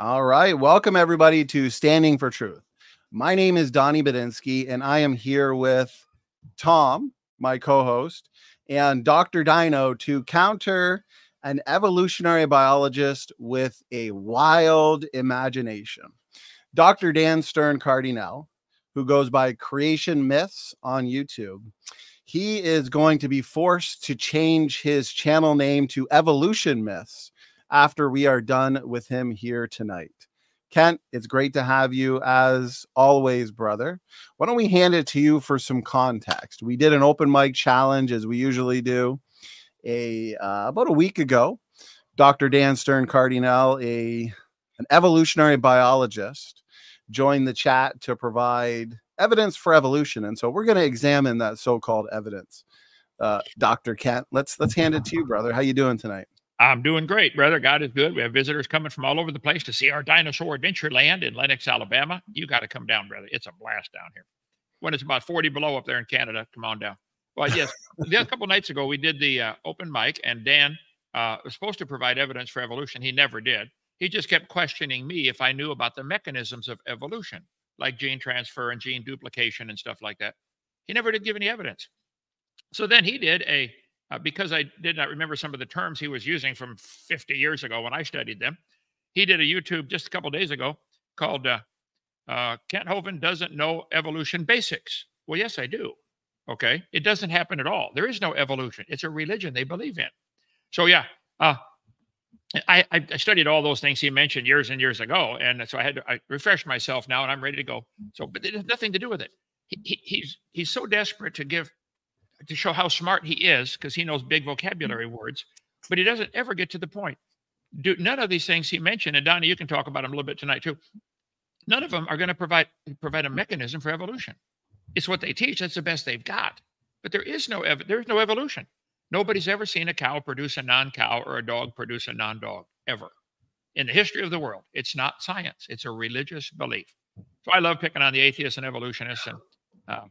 All right. Welcome, everybody, to Standing for Truth. My name is Donnie Budinsky, and I am here with Tom, my co host, and Dr. Dino to counter an evolutionary biologist with a wild imagination. Dr. Dan Stern Cardinale, who goes by Creation Myths on YouTube, he is going to be forced to change his channel name to Evolution Myths after we are done with him here tonight. Kent, it's great to have you as always, brother. Why don't we hand it to you for some context? We did an open mic challenge as we usually do a uh, about a week ago. Dr. Dan Stern Cardinale, a an evolutionary biologist, joined the chat to provide evidence for evolution, and so we're going to examine that so-called evidence. Uh, Dr. Kent, let's let's hand it to you, brother. How you doing tonight? I'm doing great, brother. God is good. We have visitors coming from all over the place to see our dinosaur adventure land in Lenox, Alabama. You got to come down, brother. It's a blast down here. When it's about 40 below up there in Canada, come on down. Well, yes, a couple nights ago we did the uh, open mic, and Dan uh, was supposed to provide evidence for evolution. He never did. He just kept questioning me if I knew about the mechanisms of evolution, like gene transfer and gene duplication and stuff like that. He never did give any evidence. So then he did a uh, because I did not remember some of the terms he was using from 50 years ago when I studied them. He did a YouTube just a couple days ago called uh, uh, Kent Hovind Doesn't Know Evolution Basics. Well, yes, I do. Okay. It doesn't happen at all. There is no evolution, it's a religion they believe in. So, yeah, uh, I, I, studied all those things he mentioned years and years ago. And so I had to I refreshed myself now and I'm ready to go. So, but it has nothing to do with it. He, he's, he's so desperate to give to show how smart he is because he knows big vocabulary mm-hmm. words, but he doesn't ever get to the point. Do none of these things he mentioned, and Donnie, you can talk about them a little bit tonight too. None of them are going to provide provide a mechanism for evolution. It's what they teach. That's the best they've got. But there is no ev- there's no evolution. Nobody's ever seen a cow produce a non-cow or a dog produce a non-dog ever in the history of the world. It's not science. It's a religious belief. So I love picking on the atheists and evolutionists and uh,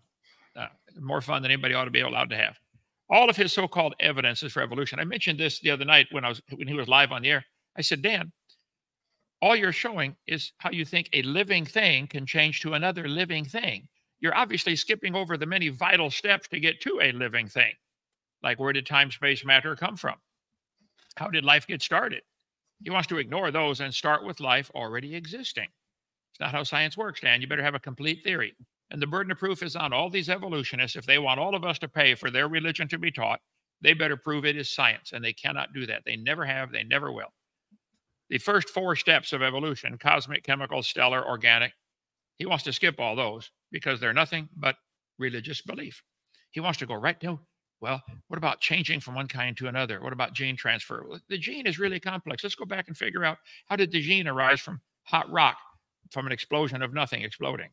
uh, more fun than anybody ought to be allowed to have. All of his so-called evidences for evolution. I mentioned this the other night when I was when he was live on the air. I said, Dan, all you're showing is how you think a living thing can change to another living thing. You're obviously skipping over the many vital steps to get to a living thing. Like where did time, space, matter come from? How did life get started? He wants to ignore those and start with life already existing. It's not how science works, Dan. You better have a complete theory. And the burden of proof is on all these evolutionists. If they want all of us to pay for their religion to be taught, they better prove it is science. And they cannot do that. They never have, they never will. The first four steps of evolution cosmic, chemical, stellar, organic he wants to skip all those because they're nothing but religious belief. He wants to go right to, well, what about changing from one kind to another? What about gene transfer? The gene is really complex. Let's go back and figure out how did the gene arise from hot rock, from an explosion of nothing exploding?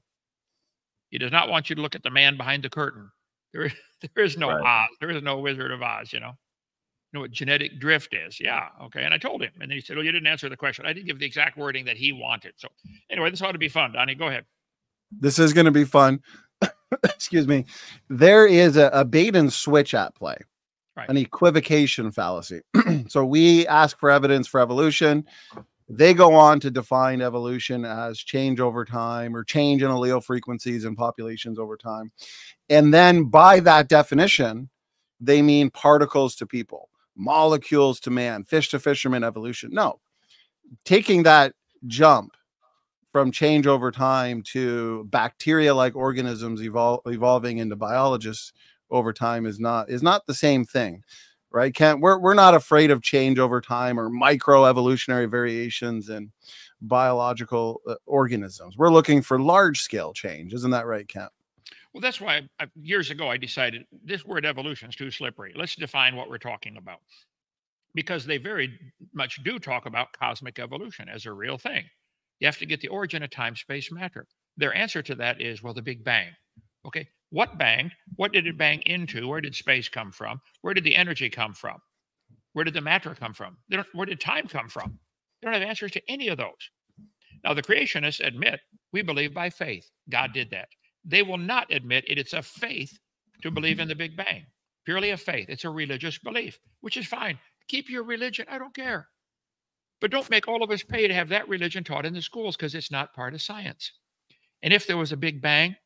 He does not want you to look at the man behind the curtain. There is, there is no right. Oz. There is no Wizard of Oz, you know. You know what genetic drift is? Yeah. Okay. And I told him. And then he said, Well, you didn't answer the question. I didn't give the exact wording that he wanted. So anyway, this ought to be fun. Donnie, go ahead. This is going to be fun. Excuse me. There is a, a bait and switch at play. Right. An equivocation fallacy. so we ask for evidence for evolution. They go on to define evolution as change over time or change in allele frequencies and populations over time. And then by that definition, they mean particles to people, molecules to man, fish to fisherman evolution. No, taking that jump from change over time to bacteria like organisms evol- evolving into biologists over time is not is not the same thing right? Kent, we're we're not afraid of change over time or micro evolutionary variations in biological uh, organisms. We're looking for large scale change, isn't that right, Kent? Well, that's why I, years ago I decided this word evolution is too slippery. Let's define what we're talking about, because they very much do talk about cosmic evolution as a real thing. You have to get the origin of time, space, matter. Their answer to that is well, the Big Bang. Okay, what banged? What did it bang into? Where did space come from? Where did the energy come from? Where did the matter come from? Where did time come from? They don't have answers to any of those. Now, the creationists admit we believe by faith. God did that. They will not admit it. It's a faith to believe in the Big Bang, purely a faith. It's a religious belief, which is fine. Keep your religion. I don't care. But don't make all of us pay to have that religion taught in the schools because it's not part of science. And if there was a big bang,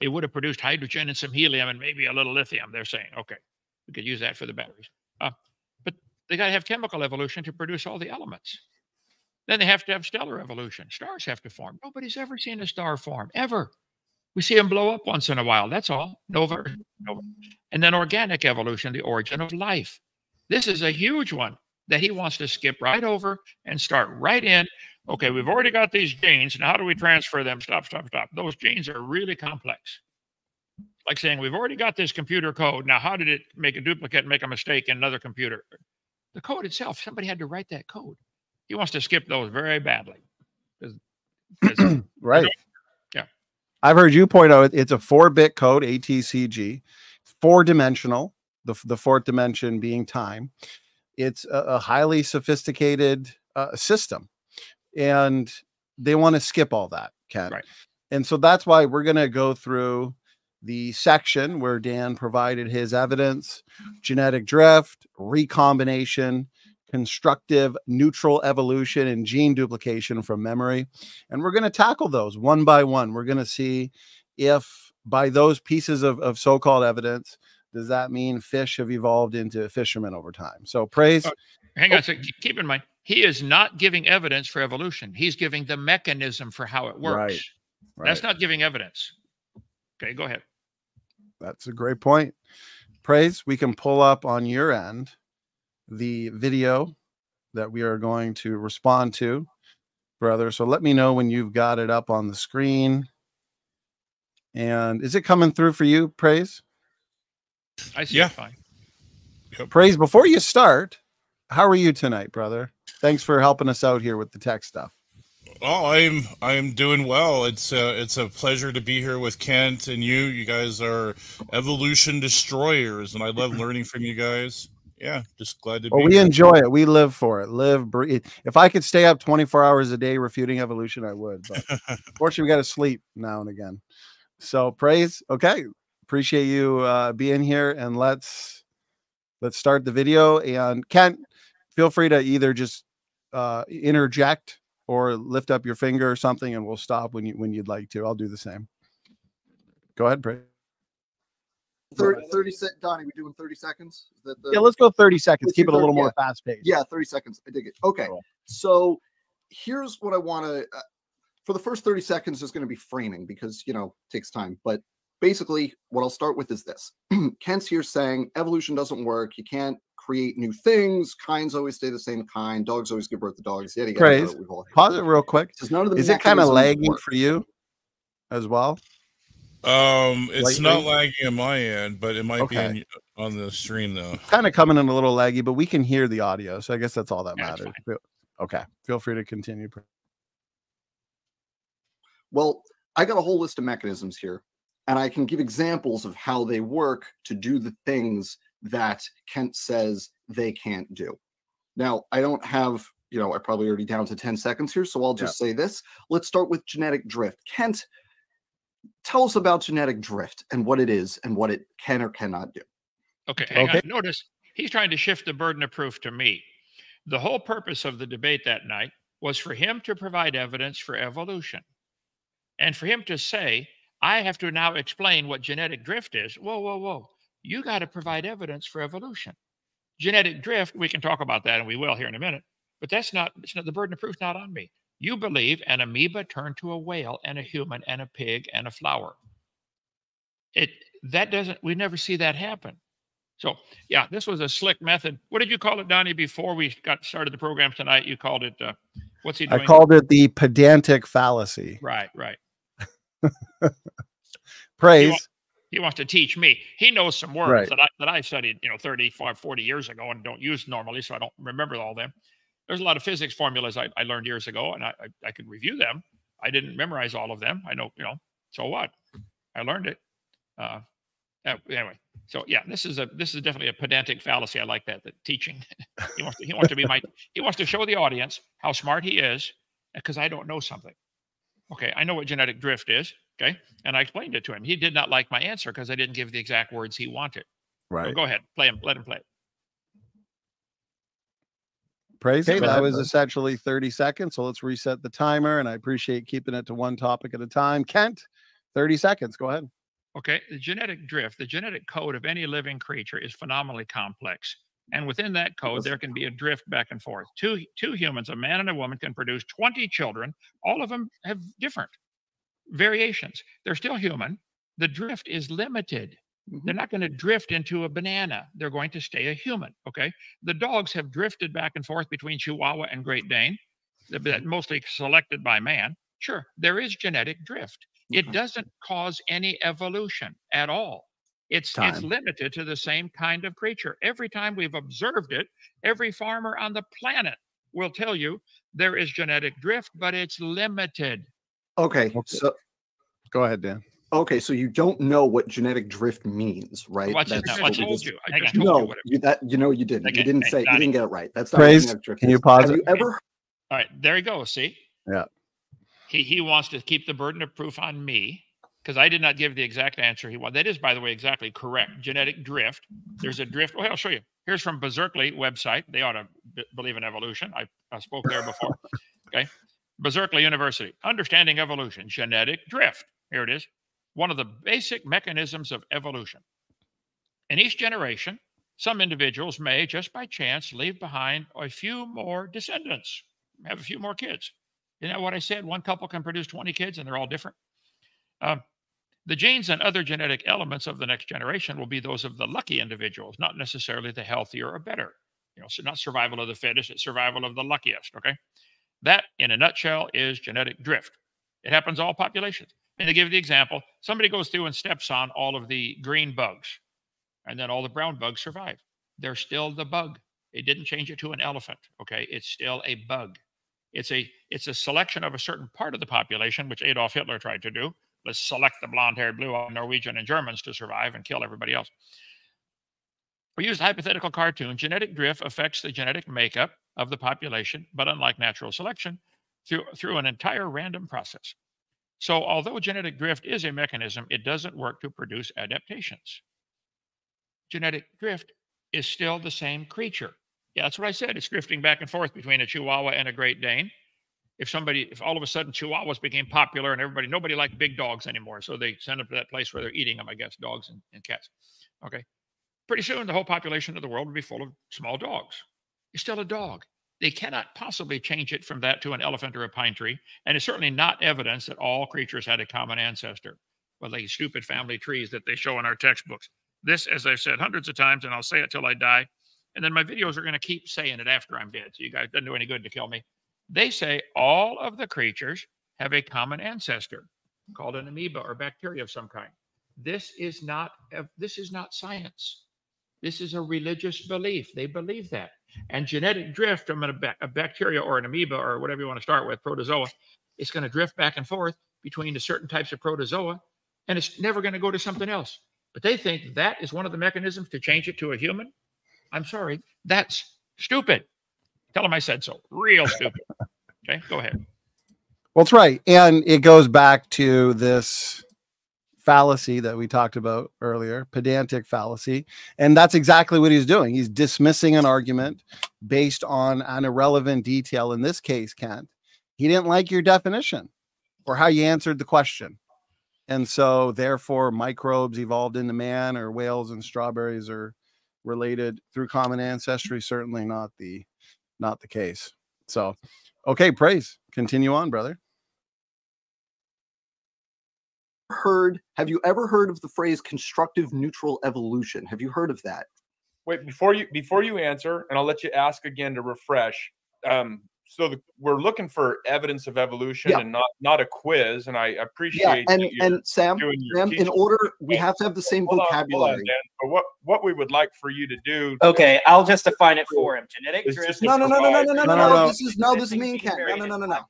it would have produced hydrogen and some helium and maybe a little lithium. They're saying, okay, we could use that for the batteries. Uh, but they got to have chemical evolution to produce all the elements. Then they have to have stellar evolution. Stars have to form. Nobody's ever seen a star form, ever. We see them blow up once in a while. That's all. Nova, nova. And then organic evolution, the origin of life. This is a huge one that he wants to skip right over and start right in. Okay, we've already got these genes. Now, how do we transfer them? Stop, stop, stop. Those genes are really complex. Like saying, we've already got this computer code. Now, how did it make a duplicate and make a mistake in another computer? The code itself, somebody had to write that code. He wants to skip those very badly. Cause, cause right. Yeah. I've heard you point out it's a four bit code, ATCG, four dimensional, the, the fourth dimension being time. It's a, a highly sophisticated uh, system. And they want to skip all that, Ken. Right. And so that's why we're going to go through the section where Dan provided his evidence, genetic drift, recombination, constructive neutral evolution and gene duplication from memory. And we're going to tackle those one by one. We're going to see if by those pieces of, of so called evidence, does that mean fish have evolved into fishermen over time? So praise. Oh, hang on a oh. second. Keep in mind, he is not giving evidence for evolution. He's giving the mechanism for how it works. Right. right. That's not giving evidence. Okay, go ahead. That's a great point. Praise, we can pull up on your end the video that we are going to respond to, brother. So let me know when you've got it up on the screen. And is it coming through for you, Praise? I see Yeah. it fine. Praise, before you start, how are you tonight, brother? Thanks for helping us out here with the tech stuff. Oh, I'm I'm doing well. It's uh, it's a pleasure to be here with Kent and you. You guys are evolution destroyers, and I love learning from you guys. Yeah, just glad to Well, be. we here. enjoy it. We live for it. Live, breathe. If I could stay up 24 hours a day refuting evolution, I would. But fortunately, we got to sleep now and again. So praise. Okay, appreciate you uh, being here, and let's let's start the video. And Kent, feel free to either just uh, interject or lift up your finger or something, and we'll stop when you when you'd like to. I'll do the same. Go ahead, praise. 30, 30 sec Donnie, we doing 30 seconds? Is that the Yeah, let's go 30 seconds. Let's Keep do it a little 30, more fast paced. yeah, 30 seconds. I dig it. Okay. Cool. So here's what I want to uh, for the first 30 seconds is going to be framing because you know it takes time. But basically, what I'll start with is this. Kent's here saying evolution doesn't work. You can't create new things. Kinds always stay the same kind. Dogs always give birth to dogs. Yada, yada, Praise. We've all Pause it real quick. None of the Is it kind of lagging work. for you as well? Um, it's not lagging on my end, but it might Okay. be on, on the stream though. Kind of coming in a little laggy, but we can hear the audio. So I guess that's all that Yeah, matters. Feel- Okay. Feel free to continue. Well, I got a whole list of mechanisms here, and I can give examples of how they work to do the things that Kent says they can't do. Now, I don't have, you know, I probably already down to 10 seconds here, so I'll just say this. Let's start with genetic drift. Kent, tell us about genetic drift and what it is and what it can or cannot do. Okay, hang Okay. on. Notice he's trying to shift the burden of proof to me. The whole purpose of the debate that night was for him to provide evidence for evolution and for him to say, I have to now explain what genetic drift is. Whoa, whoa, whoa. You got to provide evidence for evolution. Genetic drift, we can talk about that and we will here in a minute, but that's not, it's not the burden of proof not on me. You believe an amoeba turned to a whale and a human and a pig and a flower. It that doesn't we never see that happen. So yeah, this was a slick method. What did you call it, Donnie? Before we got started the program tonight, you called it. Uh, what's he doing? I called it the pedantic fallacy. right, right. Praise. He wants to teach me. He knows some words Right. that I that I studied, you know, 35, 40 years ago and don't use normally, so I don't remember all them. There's a lot of physics formulas I, I learned years ago, and I, I I could review them. I didn't memorize all of them. I know, you know. So what? I learned it. Uh, uh, anyway, so yeah, this is a this is definitely a pedantic fallacy. I like that. That teaching. he wants to he wants to be my he wants to show the audience how smart he is because I don't know something. Okay, I know what genetic drift is. Okay, and I explained it to him. He did not like my answer because I didn't give the exact words he wanted. So Right. go ahead, play him. Let him play. it. Praise. Okay, that that- was essentially 30 seconds. So let's reset the timer. And I appreciate keeping it to one topic at a time. Kent, 30 seconds. Go ahead. Okay, the genetic drift, the genetic code of any living creature is phenomenally complex. And within that code, there can be a drift back and forth. Two two humans, a man and a woman, can produce 20 children. All of them have different variations. They're still human. The drift is limited. Mm-hmm. They're not going to drift into a banana. They're going to stay a human. Okay. The dogs have drifted back and forth between Chihuahua and Great Dane, that- hmm. that mostly selected by man. Sure, there is genetic drift. It mm-hmm. doesn't cause any evolution at all. It's it's limited to the same kind of creature. Every time we've observed it, every farmer on the planet will tell you there is genetic drift, but it's limited. Okay, Okay. so Go ahead, Dan. okay, so you don't know what genetic drift means, right? Watch That's now. I what we told just- you. I just on. told you No, you, that you know you didn't. Okay, You didn't hey, say you Donnie. didn't get it right. That's not Praise. what genetic drift Can you pause Have it? you ever All right, there he goes. See? Yeah. He he wants to keep the burden of proof on me because I did not give the exact answer he wanted. That is, by the way, exactly correct. Genetic drift. There's a drift. Well, I'll show you. Here's from Berserkly website. They ought to b- believe in evolution. I, I spoke there before. okay. Berserkly University. Understanding evolution. Genetic drift. Here it is. One of the basic mechanisms of evolution. In each generation, some individuals may, just by chance, leave behind a few more descendants, have a few more kids. You know what I said? One couple can produce 20 kids and they're all different. Um, the genes and other genetic elements of the next generation will be those of the lucky individuals, not necessarily the healthier or better. You know, so not survival of the fittest, it's survival of the luckiest. Okay. That, in a nutshell, is genetic drift. It happens all populations. And to give the example, somebody goes through and steps on all of the green bugs, and then all the brown bugs survive. They're still the bug. It didn't change it to an elephant. Okay. It's still a bug. It's a it's a selection of a certain part of the population, which Adolf Hitler tried to do. Let's select the blonde-haired, blue-eyed Norwegian and Germans to survive and kill everybody else. We use a hypothetical cartoon. Genetic drift affects the genetic makeup of the population, but unlike natural selection, through through an entire random process. So, although genetic drift is a mechanism, it doesn't work to produce adaptations. Genetic drift is still the same creature. Yeah, that's what I said. It's drifting back and forth between a Chihuahua and a Great Dane. If somebody, if all of a sudden Chihuahuas became popular and everybody, nobody liked big dogs anymore, so they send them to that place where they're eating them, I guess, dogs and, and cats. Okay. Pretty soon, the whole population of the world would be full of small dogs. It's still a dog. They cannot possibly change it from that to an elephant or a pine tree. And it's certainly not evidence that all creatures had a common ancestor. Well, these stupid family trees that they show in our textbooks. This, as I've said hundreds of times, and I'll say it till I die. And then my videos are going to keep saying it after I'm dead. So you guys doesn't do any good to kill me. They say all of the creatures have a common ancestor called an amoeba or bacteria of some kind. This is not ev- this is not science. This is a religious belief. They believe that. And genetic drift from a, a bacteria or an amoeba or whatever you want to start with, protozoa, it's going to drift back and forth between the certain types of protozoa, and it's never going to go to something else. But they think that is one of the mechanisms to change it to a human. I'm sorry, that's stupid. Tell them I said so. Real stupid. Okay, go ahead. Well, that's right. And it goes back to this fallacy that we talked about earlier, pedantic fallacy. And that's exactly what he's doing. He's dismissing an argument based on an irrelevant detail. In this case, Kent, he didn't like your definition or how you answered the question. And so, therefore, microbes evolved into man or whales and strawberries are related through common ancestry. Certainly not the not the case. So, okay, praise. Continue on, brother. Heard have you ever heard of the phrase constructive neutral evolution? Have you heard of that? Wait, before you before you answer, and I'll let you ask again to refresh. Um, so the, we're looking for evidence of evolution Yeah. and not not a quiz. And I appreciate Yeah, and and Sam, Sam, in order we have to have the same Hold on, hold on, vocabulary. Dan. But what what we would like for you to do Okay, I'll just define it for him. Genetic It's drift. just No, no, no, no, no, no, no, No, no, no, no. no. This is no, this is me and being Kent. No, no, no, no, no.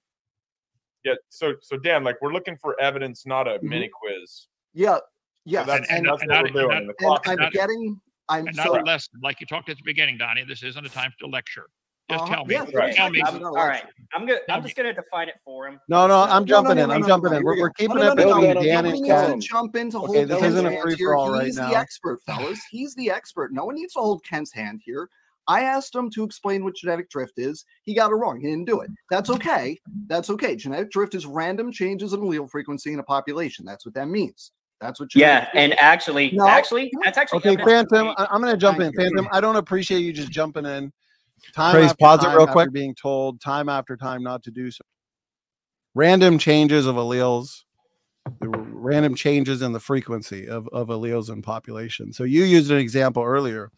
Yeah. So so Dan, like we're looking for evidence, not a Mhm. mini quiz. Yeah, So that's, and, that's and what not- we're and doing. not- the and I'm not- getting. I'm And not so a lesson, like you talked at the beginning, Donnie. This isn't a time to lecture. Just Uh-huh, tell me. yeah, Right. Tell me. I'm I'm, all right. I'm gonna. Tell I'm just gonna define it for him. No, no, I'm No, jumping no, in. I'm no, jumping no, in. here We're, we we're keeping no, it no, no, between Dan Nobody and needs Ken. to jump in to Okay, hold this Ken's isn't a free for all right now. He's the expert, fellas. He's the expert. No one needs to hold Ken's hand here. I asked him to explain what genetic drift is. He got it wrong. He didn't do it. That's okay. That's okay. Genetic drift is random changes in allele frequency in a population. That's what that means. That's what. You. Yeah, genetic and actually, No. actually, that's actually Okay, Phantom. I- I'm going to jump in. Thank you. Phantom, I don't appreciate you just jumping in. Time Praise, after pause it real quick. Being told time after time not to do so. Random changes of alleles, the random changes in the frequency of, of alleles in population. So you used an example earlier.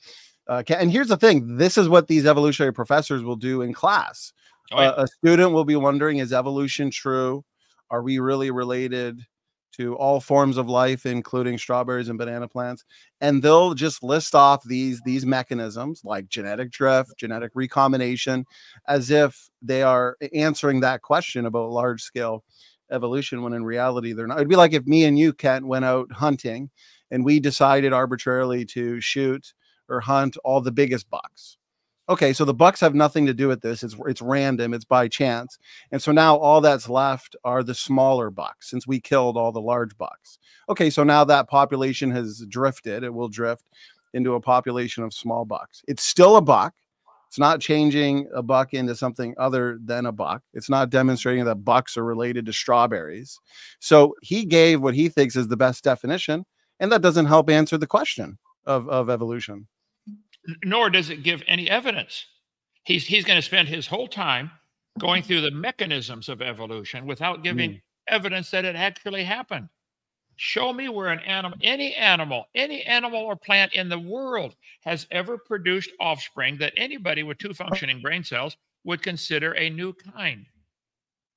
Uh, and here's the thing this is what these evolutionary professors will do in class. Oh, yeah. Uh, a student will be wondering is evolution true? Are we really related to all forms of life, including strawberries and banana plants? And they'll just list off these these mechanisms like genetic drift, genetic recombination, as if they are answering that question about large scale evolution when in reality they're not. It'd be like if me and you, Kent, went out hunting and we decided arbitrarily to shoot or hunt all the biggest bucks. Okay, so the bucks have nothing to do with this. It's it's random, it's by chance. And so now all that's left are the smaller bucks since we killed all the large bucks. Okay, so now that population has drifted, it will drift into a population of small bucks. It's still a buck. It's not changing a buck into something other than a buck. It's not demonstrating that bucks are related to strawberries. So he gave what he thinks is the best definition, and that doesn't help answer the question of, of evolution. Nor does it give any evidence. He's he's going to spend his whole time going through the mechanisms of evolution without giving hmm. evidence that it actually happened. Show me where an animal, any animal, any animal or plant in the world has ever produced offspring that anybody with two functioning brain cells would consider a new kind.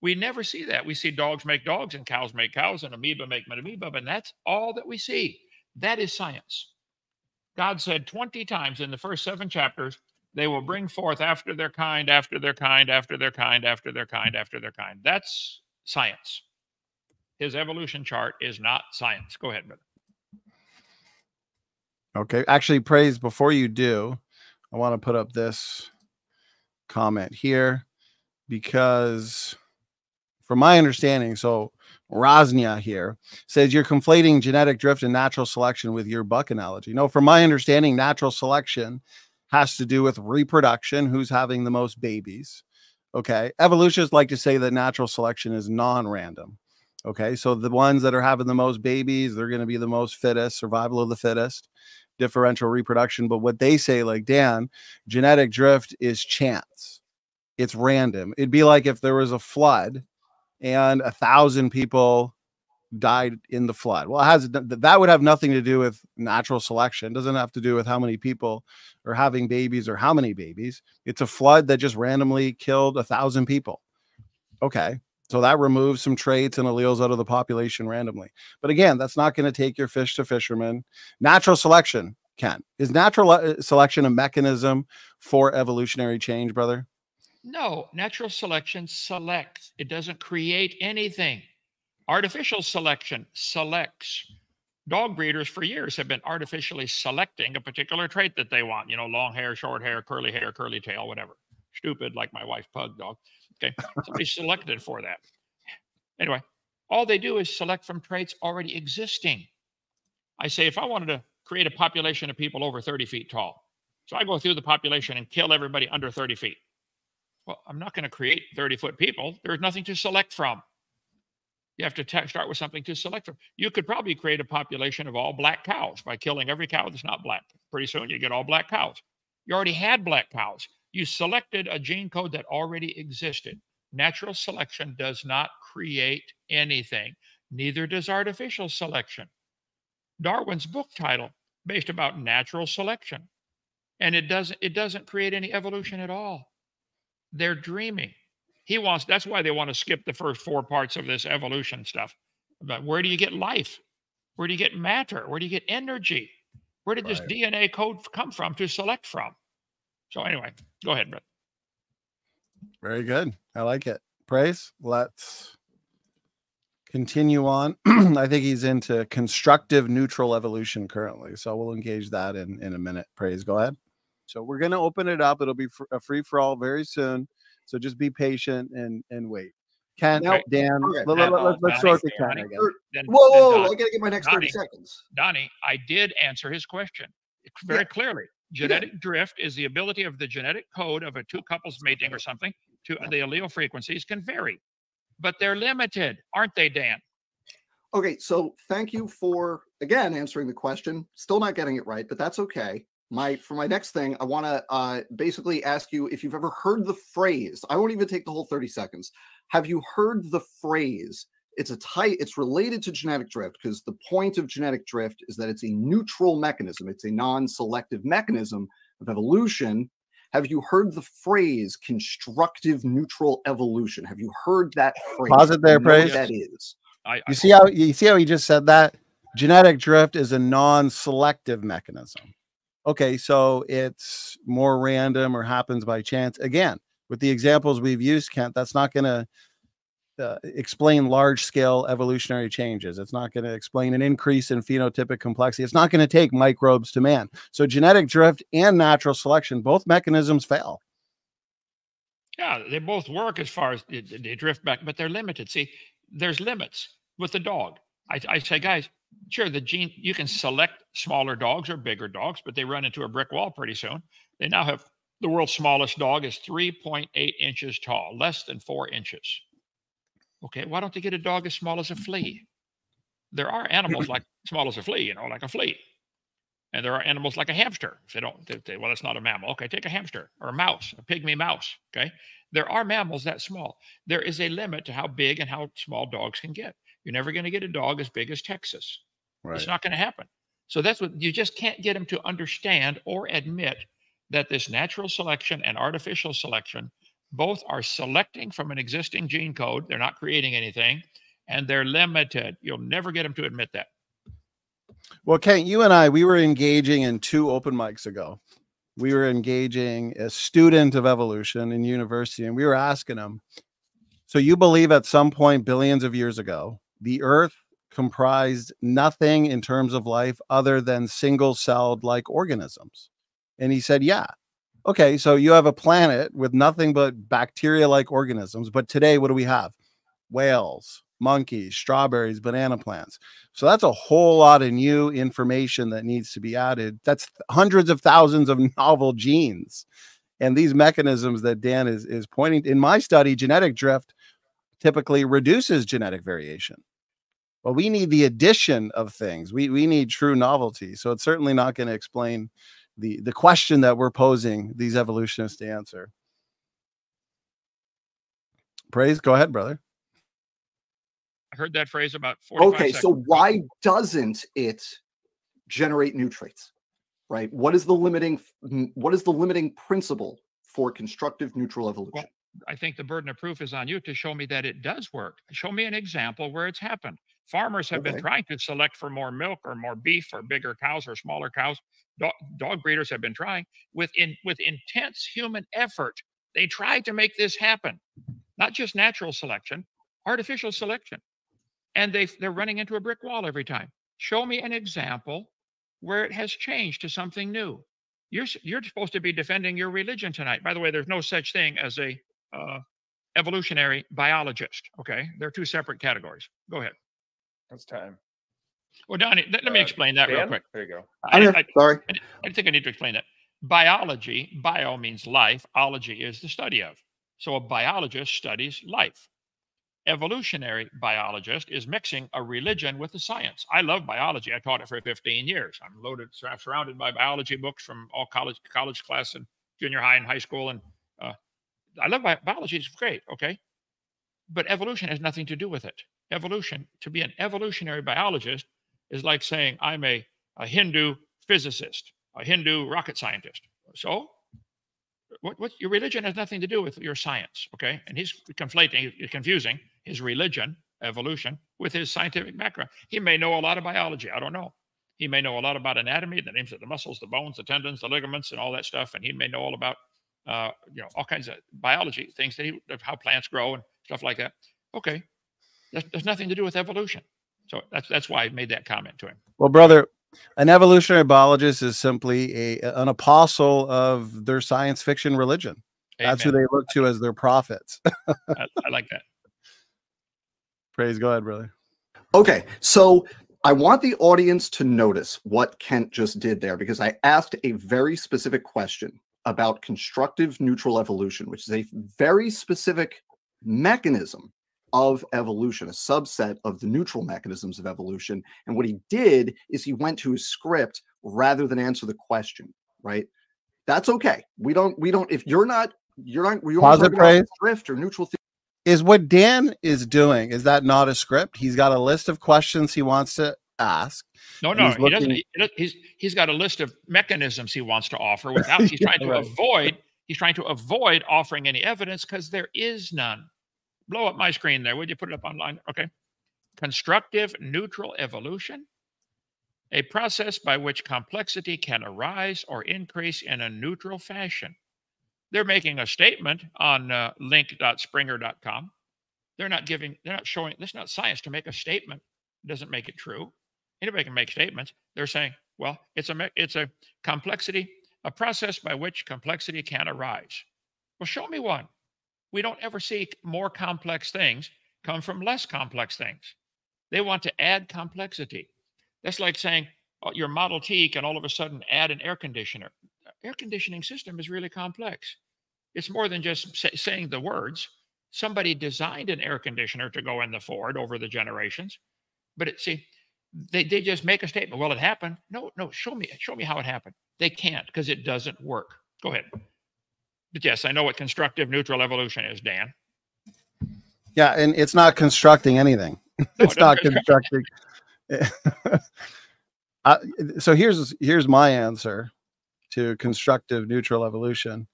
We never see that. We see dogs make dogs and cows make cows and amoeba make amoeba, and that's all that we see. That is science. God said 20 times in the first seven chapters, they will bring forth after their kind, after their kind, after their kind, after their kind, after their kind. That's science. His evolution chart is not science. Go ahead, brother. Okay. Actually, praise before you do, I want to put up this comment here because, from my understanding, so Rosnia here says you're conflating genetic drift and natural selection with your buck analogy. No, from my understanding, natural selection has to do with reproduction, who's having the most babies. Okay. Evolutionists like to say that natural selection is non random. Okay. So the ones that are having the most babies, they're going to be the most fittest, survival of the fittest differential reproduction. But what they say, like Dan, genetic drift is chance. It's random. It'd be like if there was a flood and a thousand people died in the flood. Well, it has that would have nothing to do with natural selection. It doesn't have to do with how many people are having babies or how many babies. It's a flood that just randomly killed a thousand people. Okay. So that removes some traits and alleles out of the population randomly. But again, that's not going to take your fish to fishermen. Natural selection can. Is natural uh, selection a mechanism for evolutionary change, brother? No, natural selection selects, it doesn't create anything. Artificial selection selects. Dog breeders for years have been artificially selecting a particular trait that they want, you know, long hair, short hair, curly hair, curly tail, whatever. Stupid, like my wife's pug dog. Okay. Somebody selected for that. Anyway, all they do is select from traits already existing. I say, if I wanted to create a population of people over 30 feet tall, so I go through the population and kill everybody under 30 feet. Well, I'm not going to create 30 foot people. There's nothing to select from. You have to ta- start with something to select from. You could probably create a population of all black cows by killing every cow that's not black. Pretty soon you get all black cows. You already had black cows. You selected a gene code that already existed. Natural selection does not create anything, neither does artificial selection. Darwin's book title based about natural selection. And it doesn't it doesn't create any evolution at all. They're dreaming. He wants that's why they want to skip the first four parts of this evolution stuff. But where do you get life? Where do you get matter? Where do you get energy? Where did this DNA code come from to select from? So anyway, go ahead, Brett. Very good. I like it. Praise. Let's continue on. I think he's into constructive neutral evolution currently. So we'll engage that in, in a minute. Praise. Go ahead. So we're going to open it up. It'll be fr- a free for all very soon. So just be patient and, and wait. Ken, Now- Dan, okay. let, let, Now, us uh, let's Donnie, start the Ken again. Then, Whoa, then whoa, Don- whoa, I gotta get my next 30 seconds. Donnie, I did answer his question very Yeah. clearly. Genetic drift is the ability of the genetic code of a two couples mating or something to the allele frequencies can vary, but they're limited, aren't they, Dan? Okay, so thank you for again answering the question. Still not getting it right, but that's okay. My for my next thing, I want to uh, basically ask you if you've ever heard the phrase. I won't even take the whole thirty seconds. Have you heard the phrase? It's a type. It's related to genetic drift because the point of genetic drift is that it's a neutral mechanism. It's a non-selective mechanism of evolution. Have you heard the phrase constructive neutral evolution? Have you heard that phrase? Pause it there, Do you Praise. That is. I, I You see how you see how he just said that? Genetic drift is a non-selective mechanism. Okay, so it's more random or happens by chance. Again, with the examples we've used, Kent, that's not going to uh, explain large-scale evolutionary changes. It's not going to explain an increase in phenotypic complexity. It's not going to take microbes to man. So genetic drift and natural selection, both mechanisms fail. Yeah, they both work as far as they, they drift back, but they're limited. See, there's limits with the dog. I, I say, guys, sure, the gene you can select smaller dogs or bigger dogs, but they run into a brick wall pretty soon. They now have the world's smallest dog is 3.8 inches tall, less than four inches. Okay, why don't they get a dog as small as a flea? There are animals like small as a flea, you know, like a flea. And there are animals like a hamster. If they don't, they, they- well, it's not a mammal. Okay, take a hamster or a mouse, a pygmy mouse. Okay, there are mammals that small. There is a limit to how big and how small dogs can get. You're never going to get a dog as big as Texas. It's not going to happen. So that's what you just can't get them to understand or admit that this natural selection and artificial selection both are selecting from an existing gene code. They're not creating anything and they're limited. You'll never get them to admit that. Well, Kent, you and I, we were engaging in two open mics ago. We were engaging a student of evolution in university, and we were asking him, so you believe at some point, billions of years ago, the earth comprised nothing in terms of life other than single celled like organisms? And he said, yeah. Okay, so you have a planet with nothing but bacteria like organisms. But today, what do we have? Whales, monkeys, strawberries, banana plants. So that's a whole lot of new information that needs to be added. That's hundreds of thousands of novel genes. And these mechanisms that Dan is, is pointing in my study, genetic drift typically reduces genetic variation. But we need the addition of things. We, we need true novelty. So it's certainly not going to explain the, the question that we're posing these evolutionists to answer. Praise, go ahead, brother. I heard that phrase about four. Okay, seconds. so why doesn't it generate new traits? Right? What is the limiting mm, what is the limiting principle for constructive neutral evolution? I think the burden of proof is on you to show me that it does work. Show me an example where it's happened. Farmers have been trying to select for more milk or more beef or bigger cows or smaller cows. Dog, dog breeders have been trying with in, with intense human effort. They tried to make this happen, not just natural selection, artificial selection, and they they're running into a brick wall every time. Show me an example where it has changed to something new. You're you're supposed to be defending your religion tonight. By the way, there's no such thing as a uh, evolutionary biologist. Okay, they're two separate categories. Go ahead. It's time. Well, Donnie, let, let me Uh, explain that real quick. There you go. I, I'm here. I, Sorry. I think I need to explain that. Biology, bio means life. Ology is the study of. So a biologist studies life. Evolutionary biologist is mixing a religion with a science. I love biology. I taught it for 15 years. I'm loaded, sur- surrounded by biology books from all college college class and junior high and high school. And uh, I love bi- biology. It's great. Okay. But evolution has nothing to do with it. Evolution, to be an evolutionary biologist, is like saying I'm a, a Hindu physicist, a Hindu rocket scientist. So, what, what your religion has nothing to do with your science, okay? And he's conflating, he's confusing his religion, evolution, with his scientific background. He may know a lot of biology. I don't know. He may know a lot about anatomy, the names of the muscles, the bones, the tendons, the ligaments, and all that stuff. And he may know all about, uh, you know, all kinds of biology things that he, of how plants grow and stuff like that. Okay, that's, that's nothing to do with evolution. So that's that's why I made that comment to him. Well, brother, an evolutionary biologist is simply a an apostle of their science fiction religion. That's who they look to as their prophets. I, I like that. Praise, go ahead, brother. Okay, so I want the audience to notice what Kent just did there because I asked a very specific question about constructive neutral evolution, which is a very specific mechanism of evolution, a subset of the neutral mechanisms of evolution. And what he did is he went to his script rather than answer the question, right? That's okay. We don't, we don't, if you're not, you're not, it, praise. drift or neutral theory. Is what Dan is doing, is that not a script? He's got a list of questions he wants to ask. No, no, he's he doesn't. he He's he's got a list of mechanisms he wants to offer without. He's trying to Right. avoid. He's trying to avoid offering any evidence because there is none. Blow up my screen there. Would you put it up online? Okay. Constructive neutral evolution, a process by which complexity can arise or increase in a neutral fashion. They're making a statement on uh, link.springer.com. They're not giving. They're not showing. This is not science to make a statement. Doesn't make it true anybody can make statements. They're saying, well, it's a it's a complexity, a process by which complexity can arise. Well, show me one. We don't ever see more complex things come from less complex things. They want to add complexity. That's like saying oh, your Model T can all of a sudden add an air conditioner. Air conditioning system is really complex. It's more than just say, saying the words. Somebody designed an air conditioner to go in the Ford over the generations, but it see they, they just make a statement. Well, it happened. No, no, show me, show me how it happened. They can't because it doesn't work. Go ahead. But yes, I know what constructive neutral evolution is, Dan. Yeah, and it's not constructing anything. No, it's it not constructing. uh, so here's here's my answer to constructive neutral evolution.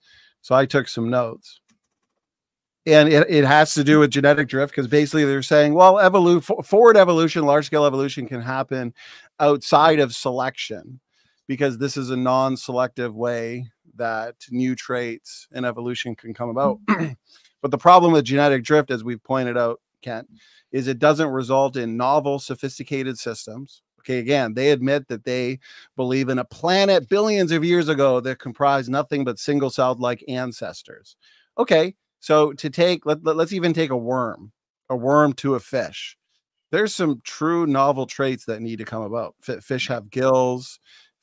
So I took some notes. And it, it has to do with genetic drift because basically they're saying, well, evolu- forward evolution, large scale evolution can happen outside of selection because this is a non selective way that new traits and evolution can come about. but the problem with genetic drift, as we've pointed out, Kent, is it doesn't result in novel, sophisticated systems. Okay, again, they admit that they believe in a planet billions of years ago that comprised nothing but single celled like ancestors. Okay, so to take, let, let, us even take a worm, a worm to a fish. There's some true novel traits that need to come about. Fish have gills,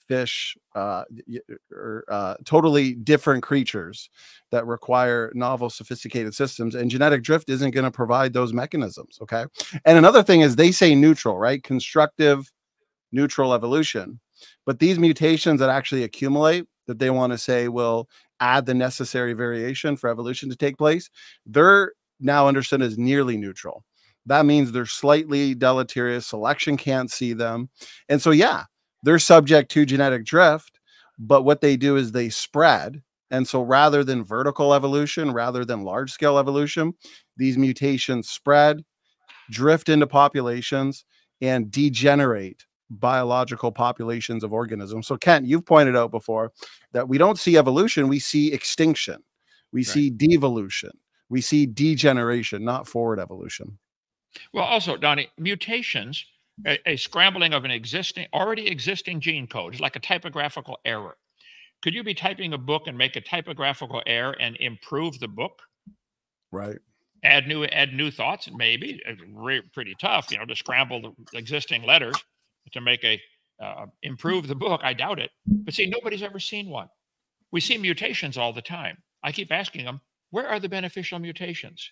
fish uh, y- are uh, totally different creatures that require novel, sophisticated systems, and genetic drift isn't going to provide those mechanisms. Okay. And another thing is they say neutral, right? Constructive, neutral evolution. But these mutations that actually accumulate, that they want to say will add the necessary variation for evolution to take place, they're now understood as nearly neutral. That means they're slightly deleterious. Selection can't see them. And so, yeah, they're subject to genetic drift, but what they do is they spread. And so, rather than vertical evolution, rather than large scale evolution, these mutations spread, drift into populations, and degenerate biological populations of organisms. So, Kent, you've pointed out before that we don't see evolution, we see extinction, we Right. see devolution, we see degeneration, not forward evolution. Well, also, Donnie, mutations, a, a scrambling of an existing, already existing gene code is like a typographical error. Could you be typing a book and make a typographical error and improve the book? Right. Add new, add new thoughts? Maybe it's pretty tough, you know, to scramble the existing letters to make a uh, improve the book. I doubt it. But see, nobody's ever seen one. We see mutations all the time. I keep asking them, where are the beneficial mutations?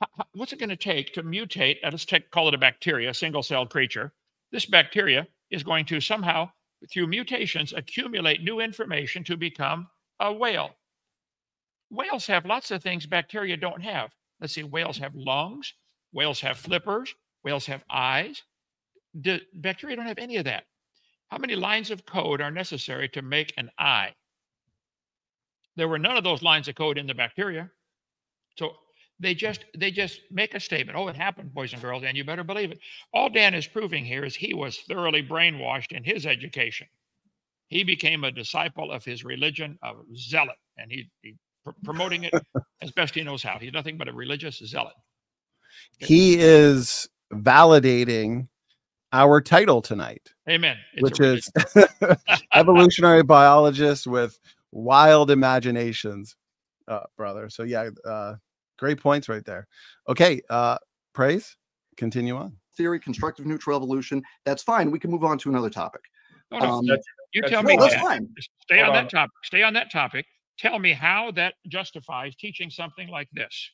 Ho- ho- What's it going to take to mutate? uh, Let's take, call it a bacteria, a single celled creature. This bacteria is going to somehow, through mutations, accumulate new information to become a whale. Whales have lots of things bacteria don't have. Let's see, whales have lungs, whales have flippers, whales have eyes. The bacteria don't have any of that. How many lines of code are necessary to make an eye? There were none of those lines of code in the bacteria. So they just they just make a statement. Oh, it happened, boys and girls, and you better believe it. All Dan is proving here is he was thoroughly brainwashed in his education. He became a disciple of his religion, a zealot, and he, he pr- promoting it as best he knows how. He's nothing but a religious zealot. He is validating our title tonight, Amen. It's which is evolutionary biologist with wild imaginations, uh, brother. So yeah, uh, great points right there. Okay, uh, praise. Continue on. theory, constructive neutral evolution, that's fine. We can move on to another topic. No, no, Um, That's- you that's tell no, me. no, that's Dan. fine. Stay Hold on on. that topic. Stay on that topic. Tell me how that justifies teaching something like this.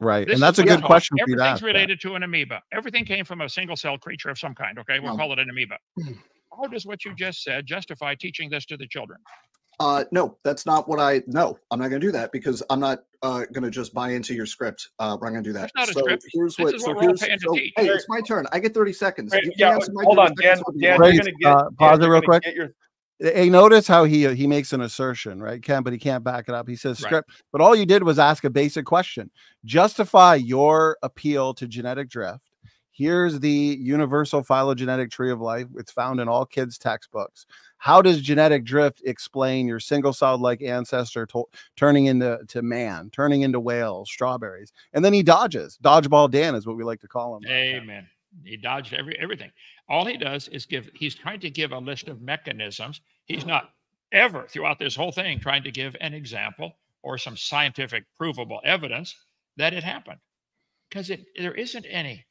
Right. This and that's a good I call- question for you to Everything's ask. related to an amoeba. Everything came from a single cell creature of some kind. Okay, we'll No. call it an amoeba. How does what you just said justify teaching this to the children? Uh, no, that's not what I. No, I'm not going to do that because I'm not uh, going to just buy into your script. Uh, we're not going to do that. That's not a so script. here's This what. is so what here's. so, hey, it's my turn. I get 30 seconds. Wait, You can yeah, my hold 30 on, Dan. seconds whether you Dan, you're gonna get. uh, Dan, pause it real quick. get your- Hey, notice how he uh, he makes an assertion, right? Kent, but he can't back it up. He says Right. script, but all you did was ask a basic question. Justify your appeal to genetic drift. Here's the universal phylogenetic tree of life. It's found in all kids' textbooks. How does genetic drift explain your single celled like ancestor to- turning into to man, turning into whales, strawberries? And then he dodges. Dodgeball Dan is what we like to call him. Amen. He dodged every everything. All he does is give. He's trying to give a list of mechanisms. He's not ever throughout this whole thing trying to give an example or some scientific provable evidence that it happened, because it there isn't any.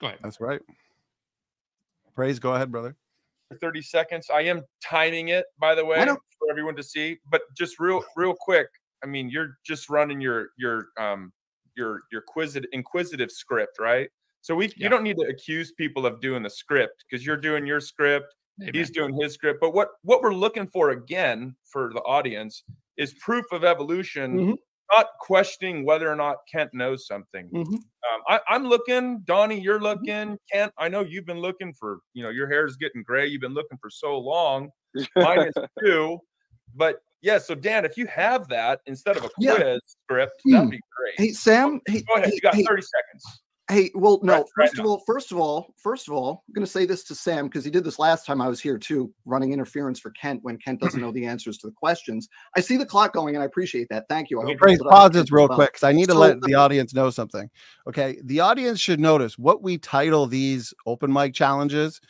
Go ahead. That's right. Praise, go ahead, brother. for 30 seconds. I am timing it, by the way, for everyone to see. But just real, real quick. I mean, you're just running your your um your your inquisitive inquisitive script, right? So we Yeah. you don't need to accuse people of doing the script because you're doing your script, Amen. he's doing his script. But what what we're looking for again for the audience is proof of evolution, Mhm. not questioning whether or not Kent knows something. Mhm. Um, I, I'm looking, Donnie, you're looking, Kent. I know you've been looking for, you know, your hair is getting gray. You've been looking for so long. Mine is too. But yeah, so Dan, if you have that instead of a Yeah. quiz script, Hmm. that'd be great. Hey, Sam. Hey, Go ahead. hey, You got hey, 30 seconds. Hey, well, no. Right- right first of now. all, first of all, first of all, I'm going to say this to Sam because he did this last time I was here too, running interference for Kent when Kent doesn't know the answers to the questions. I see the clock going, and I appreciate that. Thank you. I hope Praise, it pause this real quick because I need to let the audience know something. Okay. The audience should notice what we title these open mic challenges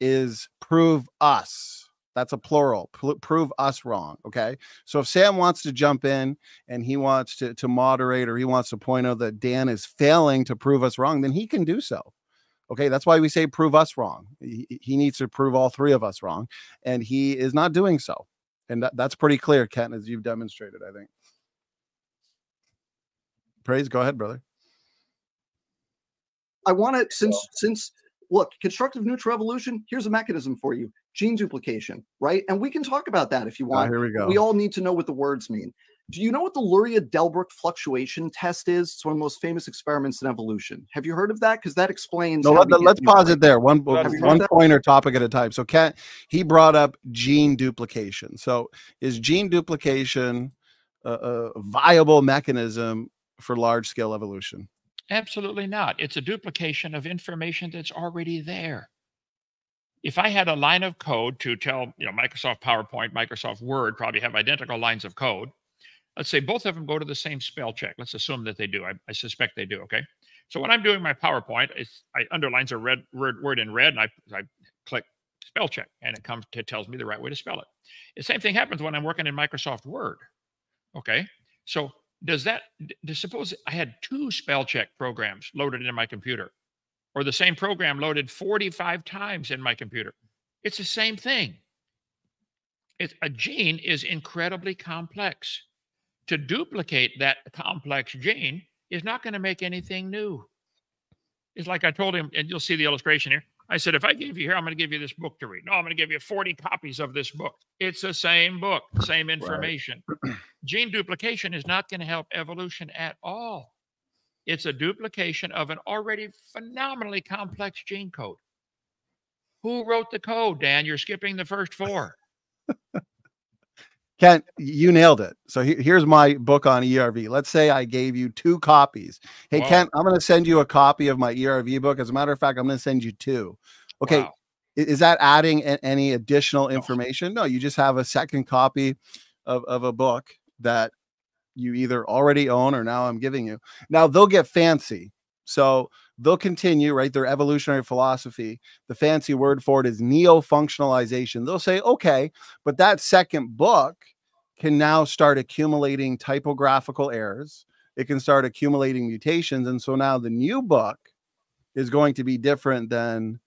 is prove us. That's a plural. pl- prove us wrong. Okay. So if Sam wants to jump in and he wants to, to moderate or he wants to point out that Dan is failing to prove us wrong, then he can do so. Okay. That's why we say prove us wrong. He, he needs to prove all three of us wrong. And he is not doing so. And that, that's pretty clear, Kent, as you've demonstrated, I think. Praise, go ahead, brother. I want to since since look constructive neutral evolution. Here's a mechanism for you: gene duplication, right? And we can talk about that if you Ah, want. here we go. We all need to know what the words mean. Do you know what the Luria-Delbruck fluctuation test is? It's one of the most famous experiments in evolution. Have you heard of that? Because that explains. no, let, us pause it there. One one point or topic at a time. So, Kent, he brought up gene duplication. So, is gene duplication a, a viable mechanism for large scale evolution? Absolutely not. It's a duplication of information that's already there. If I had a line of code to tell, you know, Microsoft PowerPoint, Microsoft Word probably have identical lines of code. Let's say both of them go to the same spell check. Let's assume that they do. I, I suspect they do. Okay. So when I'm doing my PowerPoint, I underlines a red word, word in red, and I, I click spell check, and it comes to tells me the right way to spell it. The same thing happens when I'm working in Microsoft Word. Okay. So does that suppose I had two spell check programs loaded in my computer, or the same program loaded 45 times in my computer? It's the same thing. It's a gene is incredibly complex. To duplicate that complex gene is not going to make anything new. It's like I told him, and you'll see the illustration here. I said, if I give you here, I'm going to give you this book to read. No, I'm going to give you 40 copies of this book. It's the same book, same information. Gene duplication is not going to help evolution at all. It's a duplication of an already phenomenally complex gene code. Who wrote the code, Dan? You're skipping the first four. Kent, you nailed it. So he- here's my book on ERV. Let's say I gave you two copies. Hey, Wow. Kent, I'm going to send you a copy of my ERV book. As a matter of fact, I'm going to send you two. Okay. Wow. is that adding any additional oh. information? No, you just have a second copy of, of a book that you either already own or now I'm giving you. Now they'll get fancy. So they'll continue, right? Their evolutionary philosophy. The fancy word for it is neo functionalization. They'll say, okay, but that second book can now start accumulating typographical errors, it can start accumulating mutations. And so now the new book is going to be different than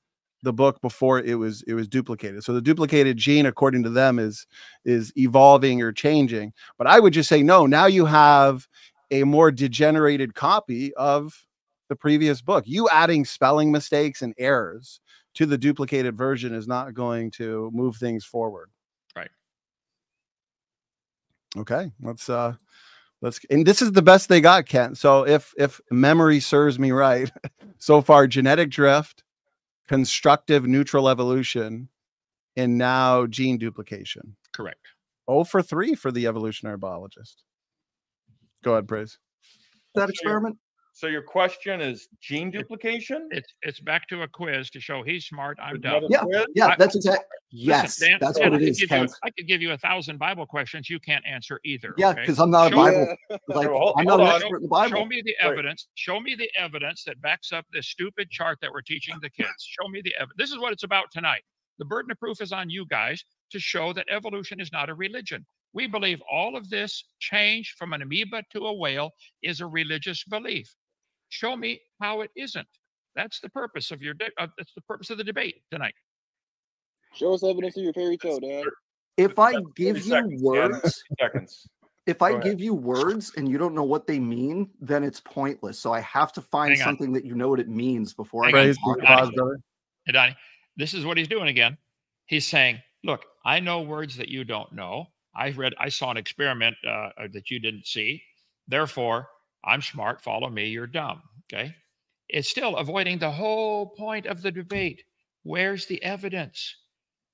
the book before it was it was duplicated. So the duplicated gene, according to them, is is evolving or changing. But I would just say no. Now you have a more degenerated copy of the previous book. You adding spelling mistakes and errors to the duplicated version is not going to move things forward. Right. Okay, let's uh let's and this is the best they got, Kent. So if if memory serves me right, so far genetic drift, constructive neutral evolution, and now gene duplication. Correct. Oh for three for the evolutionary biologist. Go ahead, praise. That experiment. So your question is gene duplication? It's it's back to a quiz to show he's smart, I'm dumb. Another Yeah, quiz? Yeah, I- that's exact. Listen, Yes, Dan- that's Dan, what I it could is, give you. I could give you a thousand Bible questions. You can't answer either. Yeah, okay? because I'm not a Bible. Like, Hold- I'm not an on. expert in the Bible. Show me the Right. evidence. Show me the evidence that backs up this stupid chart that we're teaching the kids. Show me the evidence. This is what it's about tonight. The burden of proof is on you guys to show that evolution is not a religion. We believe all of this change from an amoeba to a whale is a religious belief. Show me how it isn't. That's the purpose of your. De- uh, that's the purpose of the debate tonight. Show us evidence of your fairy tale, Dad. If I give you seconds, Dan. words, Seconds. if I give you words and you don't know what they mean, then it's pointless. So I have to find Hang on. something that you know what it means before I Hang on. can talk about it. brother. Hey, Donnie, this is what he's doing again. He's saying, "Look, I know words that you don't know. I read, I saw an experiment uh, uh, that you didn't see. Therefore, I'm smart. Follow me. You're dumb." Okay. It's still avoiding the whole point of the debate. Where's the evidence?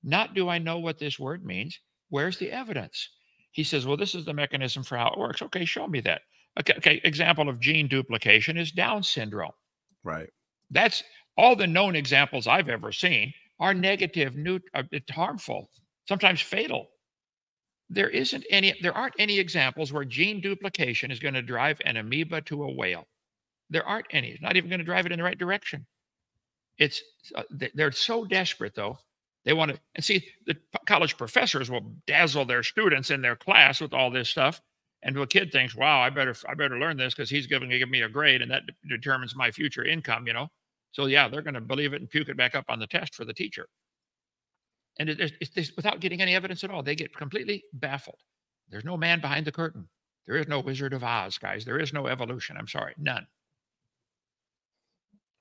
Not do I know what this word means? Where's the evidence? He says, "Well, this is the mechanism for how it works." Okay, show me that. Okay, okay. Example of gene duplication is Down syndrome. Right. That's all the known examples I've ever seen are negative, new, uh, it's harmful, sometimes fatal. There isn't any, there aren't any examples where gene duplication is going to drive an amoeba to a whale. There aren't any. It's not even going to drive it in the right direction. It's uh, they- they're so desperate though. They want to and see the college professors will dazzle their students in their class with all this stuff, and the kid thinks, "Wow, I better I better learn this because he's going to give me a grade, and that de- determines my future income." You know, so yeah, they're going to believe it and puke it back up on the test for the teacher. And it, it's, it's without getting any evidence at all. They get completely baffled. There's no man behind the curtain. There is no Wizard of Oz, guys. There is no evolution. I'm sorry, none.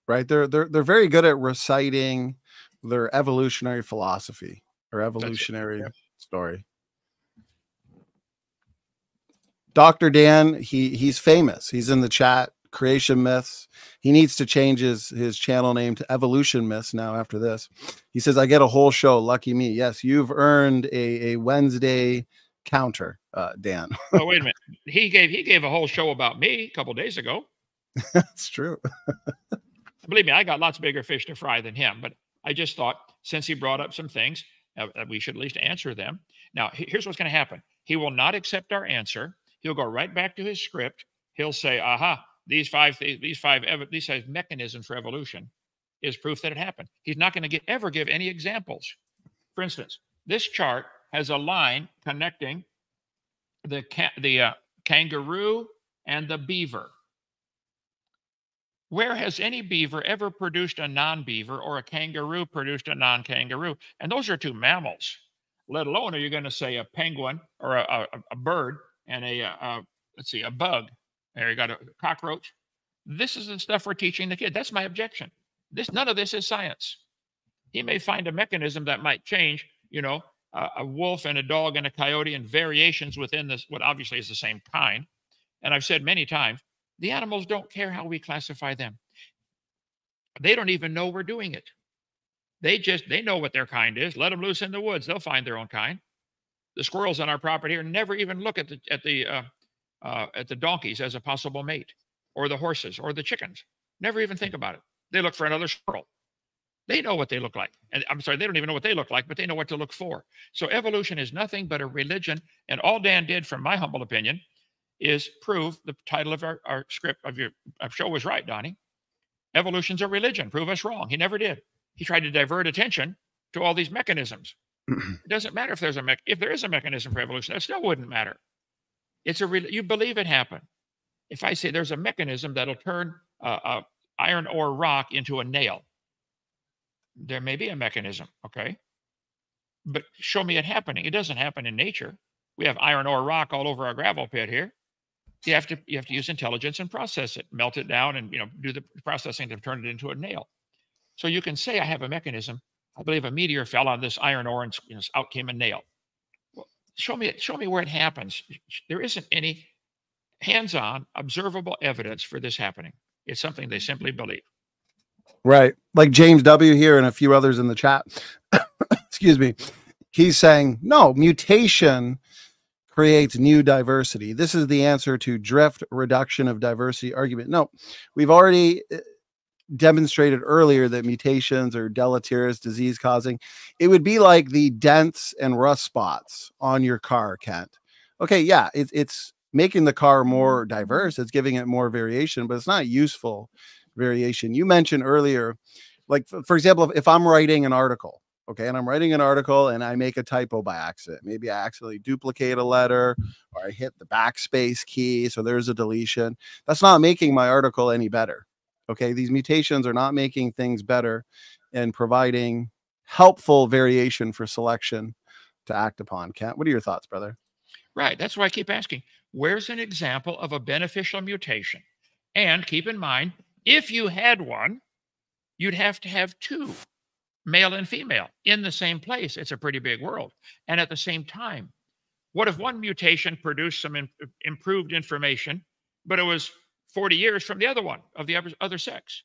Right. They're they're they're very good at reciting their evolutionary philosophy or evolutionary Yep. story. Dr. Dan, he he's famous. He's in the chat. Creation myths. He needs to change his his channel name to Evolution Myths now. After this, he says, "I get a whole show. Lucky me. Yes, you've earned a a Wednesday counter, uh, Dan. Oh wait a minute. He gave he gave a whole show about me a couple days ago. That's true. Believe me, I got lots bigger fish to fry than him. But I just thought since he brought up some things, uh, uh, we should at least answer them. Now, here's what's going to happen. He will not accept our answer. He'll go right back to his script. He'll say, "Aha, these five these five these five mechanisms for evolution is proof that it happened." He's not going to ever give any examples. For instance, this chart has a line connecting the ca- the uh, kangaroo and the beaver. Where has any beaver ever produced a non beaver or a kangaroo produced a non kangaroo? And those are two mammals, let alone are you going to say a penguin or a, a, a bird and a, uh uh let's see, a bug. There you got a cockroach. This is the stuff we're teaching the kid. That's my objection. This None of this is science. He may find a mechanism that might change, you know, a, a wolf and a dog and a coyote and variations within this, what obviously is the same kind. And I've said many times, the animals don't care how we classify them. They don't even know we're doing it. They just they know what their kind is. Let them loose in the woods; they'll find their own kind. The squirrels on our property here never even look at the at the uh, uh, at the donkeys as a possible mate, or the horses, or the chickens. Never even think about it. They look for another squirrel. They know what they look like. And I'm sorry, they don't even know what they look like, but they know what to look for. So evolution is nothing but a religion. And all Dan did, from my humble opinion, is prove the title of our, our script of your our show was right, Donnie. Evolution's a religion. Prove us wrong. He never did. He tried to divert attention to all these mechanisms. it doesn't matter if there's a mech- if there is a mechanism for evolution. That still wouldn't matter. It's a re- you believe it happened. if I say there's a mechanism that'll turn uh, a iron ore rock into a nail, there may be a mechanism, okay? But show me it happening. It doesn't happen in nature. We have iron ore rock all over our gravel pit here. You have to you have to use intelligence and process it, melt it down, and you know do the processing to turn it into a nail. So you can say I have a mechanism. I believe a meteor fell on this iron ore and you know, out came a nail. Show me show me where it happens. There isn't any hands-on observable evidence for this happening. It's something they simply believe. Right. Like James W here and a few others in the chat. Excuse me. He's saying, no, mutation creates new diversity. This is the answer to drift reduction of diversity argument. No, we've already demonstrated earlier that mutations are deleterious, disease causing. It would be like the dents and rust spots on your car, Kent. Okay, yeah, it's it's making the car more diverse, it's giving it more variation, but it's not useful variation. You mentioned earlier, like for example, if, if I'm writing an article, okay, and I'm writing an article and I make a typo by accident, maybe I accidentally duplicate a letter or I hit the backspace key, so there's a deletion. That's not making my article any better. Okay, these mutations are not making things better and providing helpful variation for selection to act upon. Kent, what are your thoughts, brother? Right. That's why I keep asking where's an example of a beneficial mutation? And keep in mind, if you had one, you'd have to have two, male and female, in the same place. It's a pretty big world. And at the same time, what if one mutation produced some improved information, but it was 40 years from the other one of the other, sex?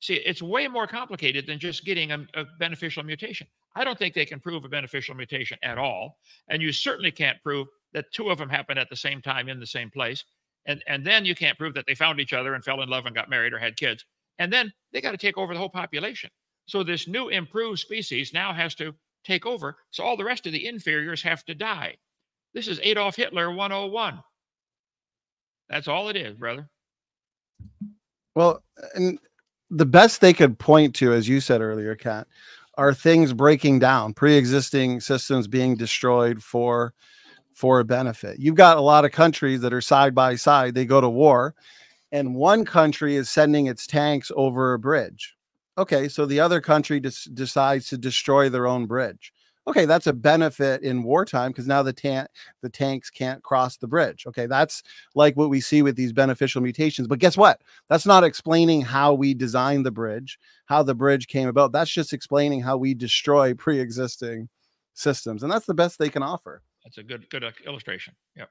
See, it's way more complicated than just getting a, a beneficial mutation. I don't think they can prove a beneficial mutation at all. And you certainly can't prove that two of them happened at the same time in the same place and and then you can't prove that they found each other and fell in love and got married or had kids and then they got to take over the whole population so this new improved species now has to take over so all the rest of the inferiors have to die this is adolf hitler 101 that's all it is brother well and the best they could point to as you said earlier kat are things breaking down pre-existing systems being destroyed for for a benefit. You've got a lot of countries that are side by side, they go to war, and one country is sending its tanks over a bridge. Okay, so the other country des- decides to destroy their own bridge. Okay, that's a benefit in wartime because now the tank the tanks can't cross the bridge. Okay, that's like what we see with these beneficial mutations. But guess what? That's not explaining how we designed the bridge, how the bridge came about. That's just explaining how we destroy pre-existing systems, and that's the best they can offer. That's a good good uh, illustration. Yep.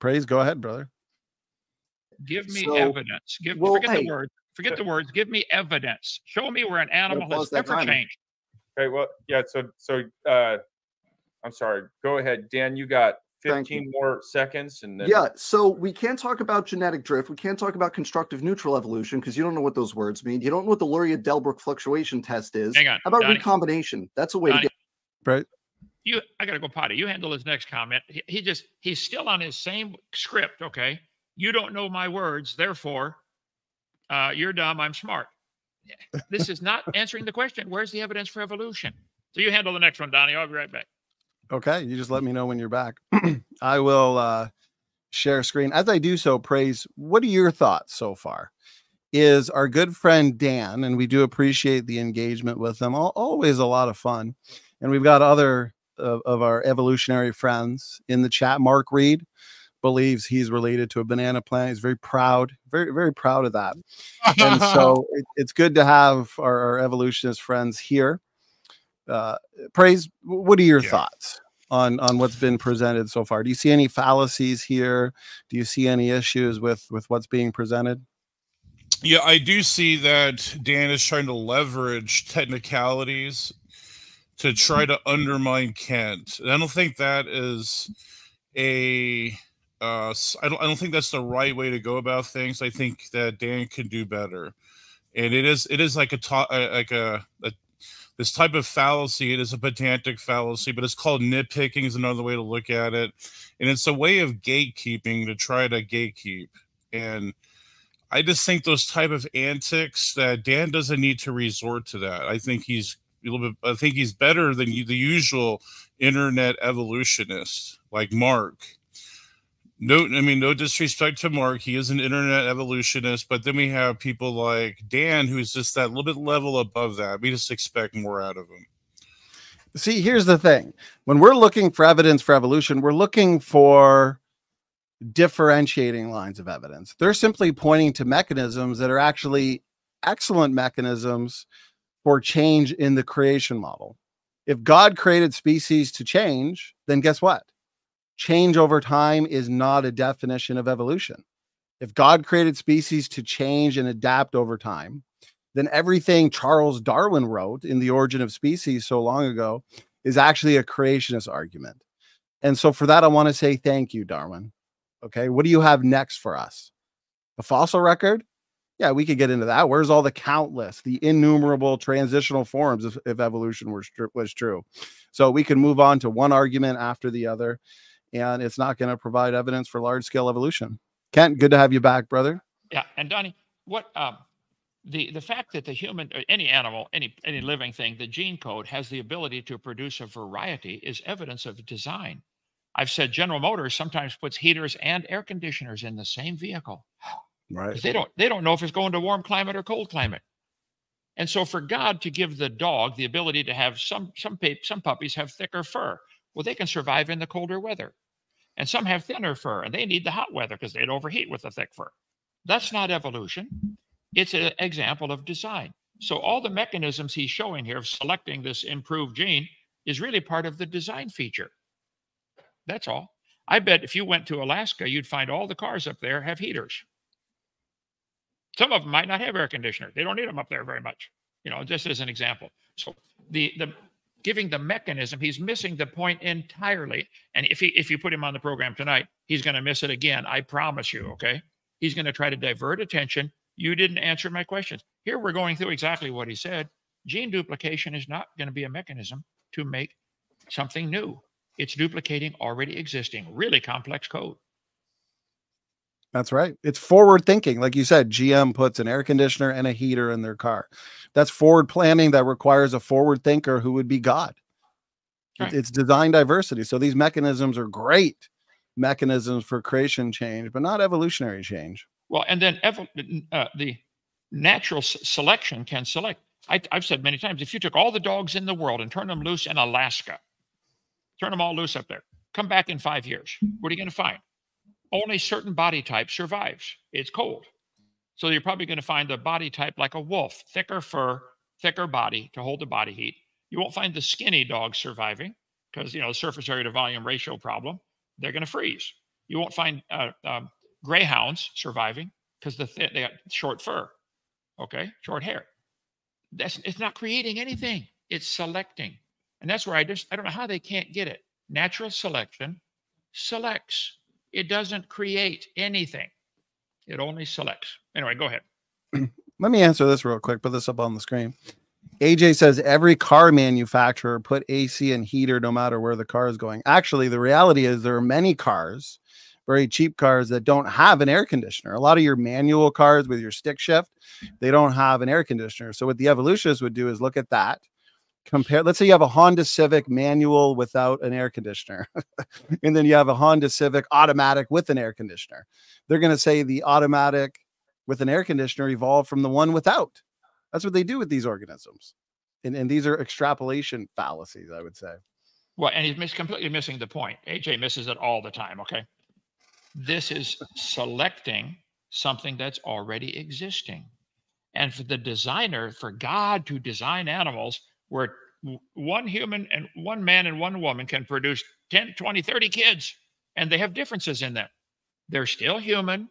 Praise. Go ahead, brother. Give me So, evidence. Give well, forget hey. the words. Forget the words. Give me evidence. Show me where an animal has ever changed. Okay, well, yeah. So, so uh, I'm sorry. Go ahead, Dan. You got Thank you. 15 more seconds, and then Yeah, so we can't talk about genetic drift. We can't talk about constructive neutral evolution because you don't know what those words mean. You don't know what the Luria-Delbruck fluctuation test is. Hang on, How about Donnie. recombination? That's a way Donnie. to get. Right. You, I gotta go potty. You handle his next comment. He, he just he's still on his same script. Okay. You don't know my words, therefore, uh, you're dumb. I'm smart. This is not answering the question. Where's the evidence for evolution? So you handle the next one, Donnie. I'll be right back. Okay, you just let me know when you're back. I will uh, share screen. As I do so, praise. What are your thoughts so far? Is our good friend Dan, and we do appreciate the engagement with them. Always a lot of fun, and we've got other of, of our evolutionary friends in the chat. Mark Reed believes he's related to a banana plant. He's very proud, very very proud of that. and so it, it's good to have our, our evolutionist friends here. Uh, praise. What are your Yeah. thoughts on on what's been presented so far? Do you see any fallacies here? Do you see any issues with with what's being presented? Yeah, I do see that Dan is trying to leverage technicalities to try to undermine Kent. And I don't think that is a uh I don't I don't think that's the right way to go about things. I think that Dan can do better. And it is it is like a uh, like a, a this type of fallacy. It is a pedantic fallacy, but it's called nitpicking is another way to look at it. And it's a way of gatekeeping to try to gatekeep. And I just think those type of antics that Dan doesn't need to resort to that. I think he's a little bit. I think he's better than the usual internet evolutionist like Mark. No, I mean, no disrespect to Mark. He is an internet evolutionist, but then we have people like Dan, who's just that little bit level above that. We just expect more out of him. See, here's the thing when we're looking for evidence for evolution, we're looking for differentiating lines of evidence. They're simply pointing to mechanisms that are actually excellent mechanisms for change in the creation model. If God created species to change, then guess what? Change over time is not a definition of evolution. If God created species to change and adapt over time, then everything Charles Darwin wrote in The Origin of Species so long ago is actually a creationist argument. And so for that, I want to say thank you, Darwin. Okay. What do you have next for us? The fossil record? Yeah, we could get into that. Where's all the countless, the innumerable transitional forms if, if evolution was, was true? So we can move on to one argument after the other, and it's not going to provide evidence for large scale evolution. Kent, good to have you back, brother. Yeah, and Donnie, what um, the the fact that the human, uh, any animal, any any living thing, the gene code has the ability to produce a variety is evidence of design. I've said General Motors sometimes puts heaters and air conditioners in the same vehicle. Right. They don't they don't know if it's going to warm climate or cold climate. And so for God to give the dog the ability to have some some some puppies have thicker fur. Well, they can survive in the colder weather. And some have thinner fur and they need the hot weather because they'd overheat with the thick fur. That's not evolution. It's an example of design. So all the mechanisms he's showing here of selecting this improved gene is really part of the design feature. That's all. I bet if you went to Alaska, you'd find all the cars up there have heaters. Some of them might not have air conditioners. They don't need them up there very much. You know, just as an example. So the the giving the mechanism, he's missing the point entirely. And if he if you put him on the program tonight, he's going to miss it again. I promise you. Okay. He's going to try to divert attention. You didn't answer my questions. Here we're going through exactly what he said. Gene duplication is not going to be a mechanism to make something new. It's duplicating already existing, really complex code. That's right. It's forward thinking. Like you said, GM puts an air conditioner and a heater in their car. That's forward planning that requires a forward thinker who would be God. Right. It's design diversity. So these mechanisms are great mechanisms for creation change, but not evolutionary change. Well, and then uh, the natural selection can select. I, I've said many times if you took all the dogs in the world and turned them loose in Alaska, turn them all loose up there, come back in five years, what are you going to find? Only certain body type survives. It's cold. So you're probably going to find a body type like a wolf, thicker fur, thicker body to hold the body heat. You won't find the skinny dog surviving because, you know, surface area to volume ratio problem. They're going to freeze. You won't find uh, um, greyhounds surviving because the th- they got short fur, okay, short hair. That's it's not creating anything. It's selecting, and that's where I just I don't know how they can't get it. Natural selection selects. It doesn't create anything. It only selects. Anyway, go ahead. Let me answer this real quick. Put this up on the screen. AJ says every car manufacturer put AC and heater no matter where the car is going. Actually, the reality is there are many cars, very cheap cars that don't have an air conditioner. A lot of your manual cars with your stick shift, they don't have an air conditioner. So what the evolutionists would do is look at that compare let's say you have a honda civic manual without an air conditioner and then you have a honda civic automatic with an air conditioner. They're going to say the automatic with an air conditioner evolved from the one without. That's what they do with these organisms. And, and these are extrapolation fallacies i would say. Well and he's miss, completely missing the point. Aj misses it all the time okay? This is selecting something that's already existing. And for the designer for god to design animals where one human and one man and one woman can produce 10, 20, 30 kids, and they have differences in them. They're still human,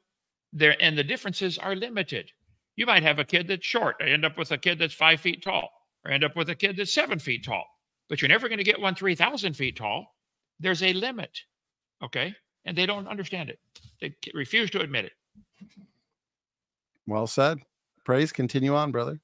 They're, and the differences are limited. You might have a kid that's short, end up with a kid that's five feet tall, or end up with a kid that's seven feet tall, but you're never going to get one 3,000 feet tall. There's a limit, okay? And they don't understand it, they refuse to admit it. Well said. Praise. Continue on, brother.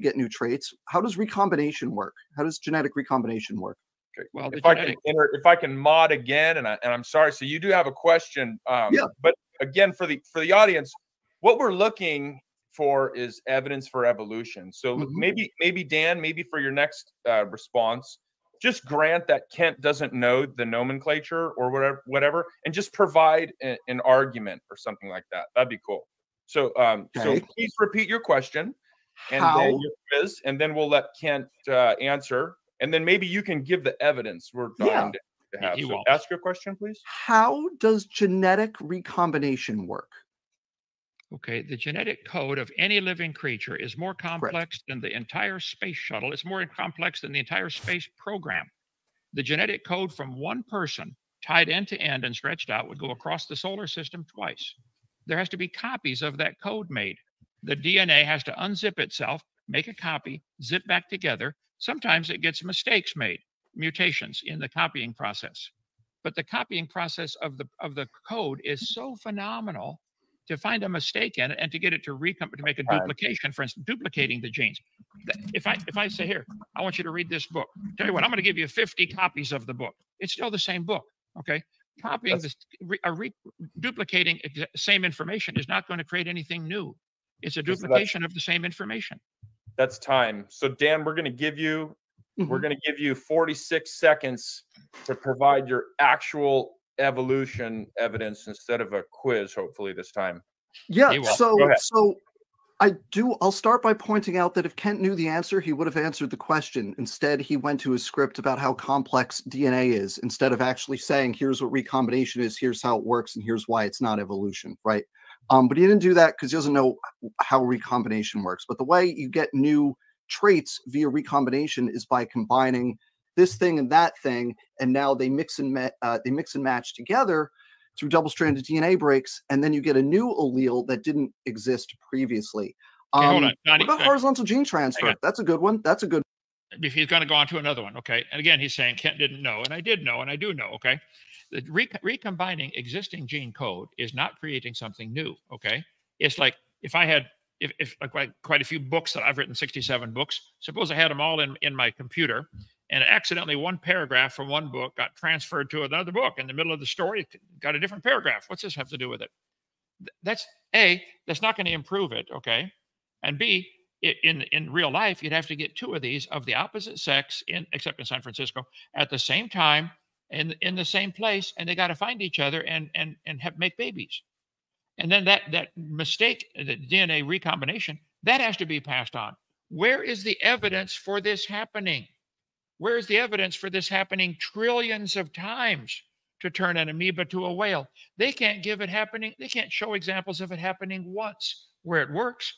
Get new traits. How does recombination work? How does genetic recombination work? Okay. Well, if I can enter, if I can mod again, and I and I'm sorry, so you do have a question. Um, yeah. But again, for the for the audience, what we're looking for is evidence for evolution. So mm-hmm. maybe maybe Dan, maybe for your next uh, response, just grant that Kent doesn't know the nomenclature or whatever, whatever, and just provide a- an argument or something like that. That'd be cool. So, um, so please repeat your question and How? then your quiz, and then we'll let Kent uh, answer, and then maybe you can give the evidence we're Yeah. dying to, to have. He So won't. ask your question, please. How does genetic recombination work? Okay, the genetic code of any living creature is more complex than the entire space shuttle. It's more complex than the entire space program. The genetic code from one person, tied end to end and stretched out, would go across the solar system twice. There has to be copies of that code made. The DNA has to unzip itself, make a copy, zip back together. Sometimes it gets mistakes made, mutations in the copying process. But the copying process of the of the code is so phenomenal to find a mistake in it and to get it to recom to make a duplication, for instance, duplicating the genes. If I if I say here, I want you to read this book. Tell you what, I'm going to give you 50 copies of the book. It's still the same book. Okay. Copying this, re, a re, duplicating same information is not going to create anything new. It's a Yes, so duplication of the same information. That's time. So Dan, we're going to give you we're Mhm. going to give you 46 seconds to provide your actual evolution evidence instead of a quiz. Hopefully this time. Yeah. So, so I do. I'll start by pointing out that if Kent knew the answer, he would have answered the question. Instead, he went to his script about how complex DNA is, instead of actually saying, "Here's what recombination is. Here's how it works, and here's why it's not evolution." Right. Um, but he didn't do that because he doesn't know how recombination works. But the way you get new traits via recombination is by combining this thing and that thing, and now they mix and ma- uh, they mix and match together through double-stranded DNA breaks, and then you get a new allele that didn't exist previously. Okay, hold Um, on, what about horizontal gene transfer? That's a good one. That's a good. If he's going to go on to another one, okay. And again, he's saying Kent didn't know, and I did know, and I do know, okay. The re- recombining existing gene code is not creating something new, okay. It's like if I had, if, if like quite, a few books that I've written, 67 books, suppose I had them all in, in my computer, and accidentally one paragraph from one book got transferred to another book in the middle of the story, got a different paragraph. What's this have to do with it? That's A, that's not going to improve it, okay. And B, in in real life, you'd have to get two of these of the opposite sex in except in San Francisco at the same time in in the same place, and they got to find each other and and and have, make babies. And then that that mistake, the DNA recombination, that has to be passed on. Where is the evidence for this happening? Where is the evidence for this happening trillions of times to turn an amoeba to a whale? They can't give it happening. They can't show examples of it happening once where it works.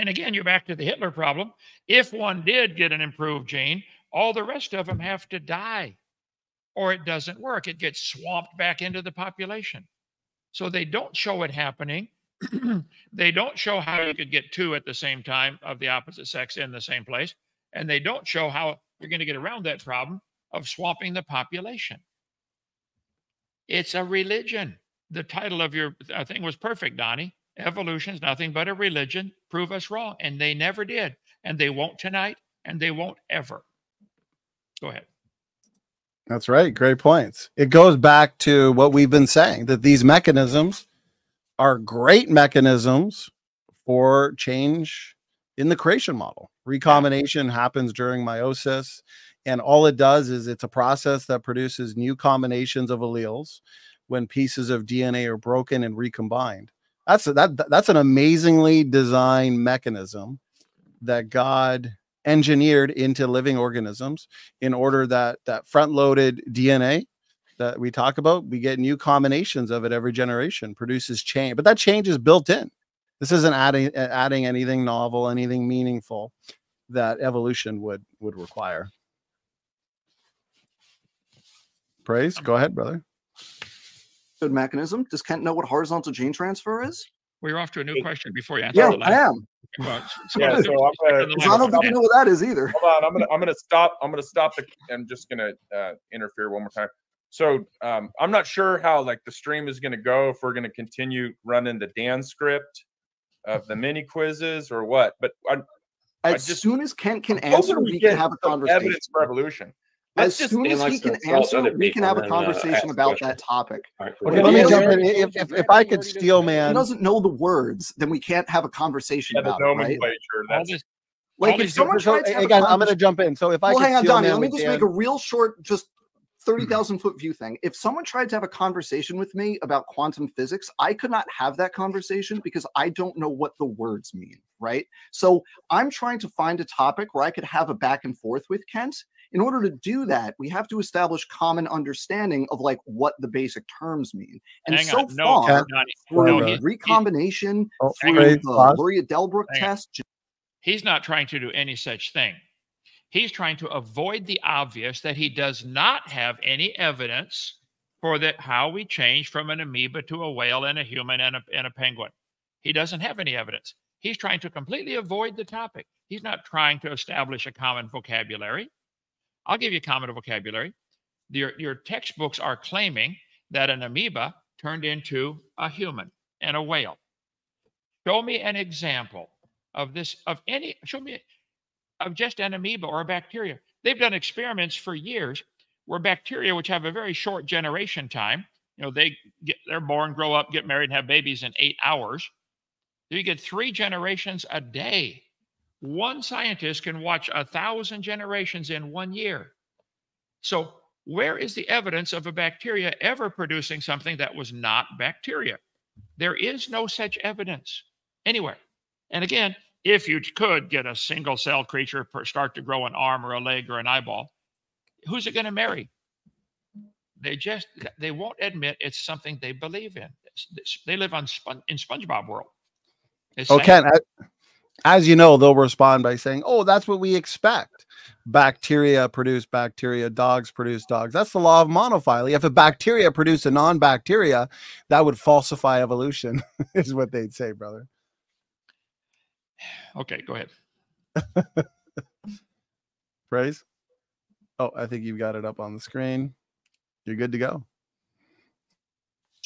And again, you're back to the Hitler problem. If one did get an improved gene, all the rest of them have to die or it doesn't work. It gets swamped back into the population. So they don't show it happening. they don't show how you could get two at the same time of the opposite sex in the same place. And they don't show how you're going to get around that problem of swamping the population. It's a religion. The title of your thing was perfect, Donnie. Evolution is nothing but a religion. Prove us wrong. And they never did. And they won't tonight. And they won't ever. Go ahead. That's right. Great points. It goes back to what we've been saying that these mechanisms are great mechanisms for change in the creation model. Recombination happens during meiosis, and all it does is it's a process that produces new combinations of alleles when pieces of DNA are broken and recombined. That's a, that that's an amazingly designed mechanism that God engineered into living organisms in order that that front loaded DNA that we talk about, we get new combinations of it every generation, produces change, but that change is built in. This isn't adding adding anything novel, anything meaningful that evolution would would require. Praise, go ahead, brother. Good mechanism. Does Kent know what horizontal gene transfer is? We're off to a new question before you answer Yeah, the I am. Well, Yeah, so I'm gonna- last I don't one. know what that is either. Hold on, I'm gonna I'm gonna stop. I'm gonna stop the. I'm just gonna uh, interfere one more time. So um, I'm not sure how like the stream is gonna go if we're gonna continue running the Dan script of the mini quizzes or what. But I, I As just- soon as Kent can I'm answer, we can have a conversation. Evidence for evolution. As Let's just soon as he can answer, we can have a and then, uh, conversation about that topic. All right, Okay, let me jump in. If, if, if I could steal, does that. If he man, doesn't know the words, then we can't have a conversation yeah, about it, right? That's Like if these someone So, tried to again, I'm going to jump in. So if I well, could hang on, steel Donnie. man Let me just make a real short, just thirty thousand foot view thing. If someone tried to have a conversation with me about quantum physics, I could not have that conversation because I don't know what the words mean. Right. So I'm trying to find a topic where I could have a back and forth with Kent. In order to do that, we have to establish common understanding of like what the basic terms mean. And Hang so on. No, far, Donnie, through no, Right. he- recombination, Oh, through the pause. Luria Delbruck Hang on. test, he's not trying to do any such thing. He's trying to avoid the obvious that he does not have any evidence for that how we change from an amoeba to a whale and a human and a, and a penguin. He doesn't have any evidence. He's trying to completely avoid the topic. He's not trying to establish a common vocabulary. I'll give you a common vocabulary. Your, your textbooks are claiming that an amoeba turned into a human and a whale. Show me an example of this, of any, show me of just an amoeba or a bacteria. They've done experiments for years where bacteria, which have a very short generation time, you know, they get, they're born, grow up, get married, and have babies in eight hours. You get three generations a day. One scientist can watch a thousand generations in one year. So, where is the evidence of a bacteria ever producing something that was not bacteria? There is no such evidence anywhere. And again, if you could get a single cell creature per- start to grow an arm or a leg or an eyeball, who's it going to marry? They just they won't admit it's something they believe in. They live on Spon- in SpongeBob world. It's Okay, sad. a- as you know, they'll respond by saying, "Oh, that's what we expect. Bacteria produce bacteria. Dogs produce dogs. That's the law of monophyly. If a bacteria produced a non-bacteria, that would falsify evolution." is what they'd say, brother. Okay, go ahead. Praise. Oh, I think you've got it up on the screen. You're good to go.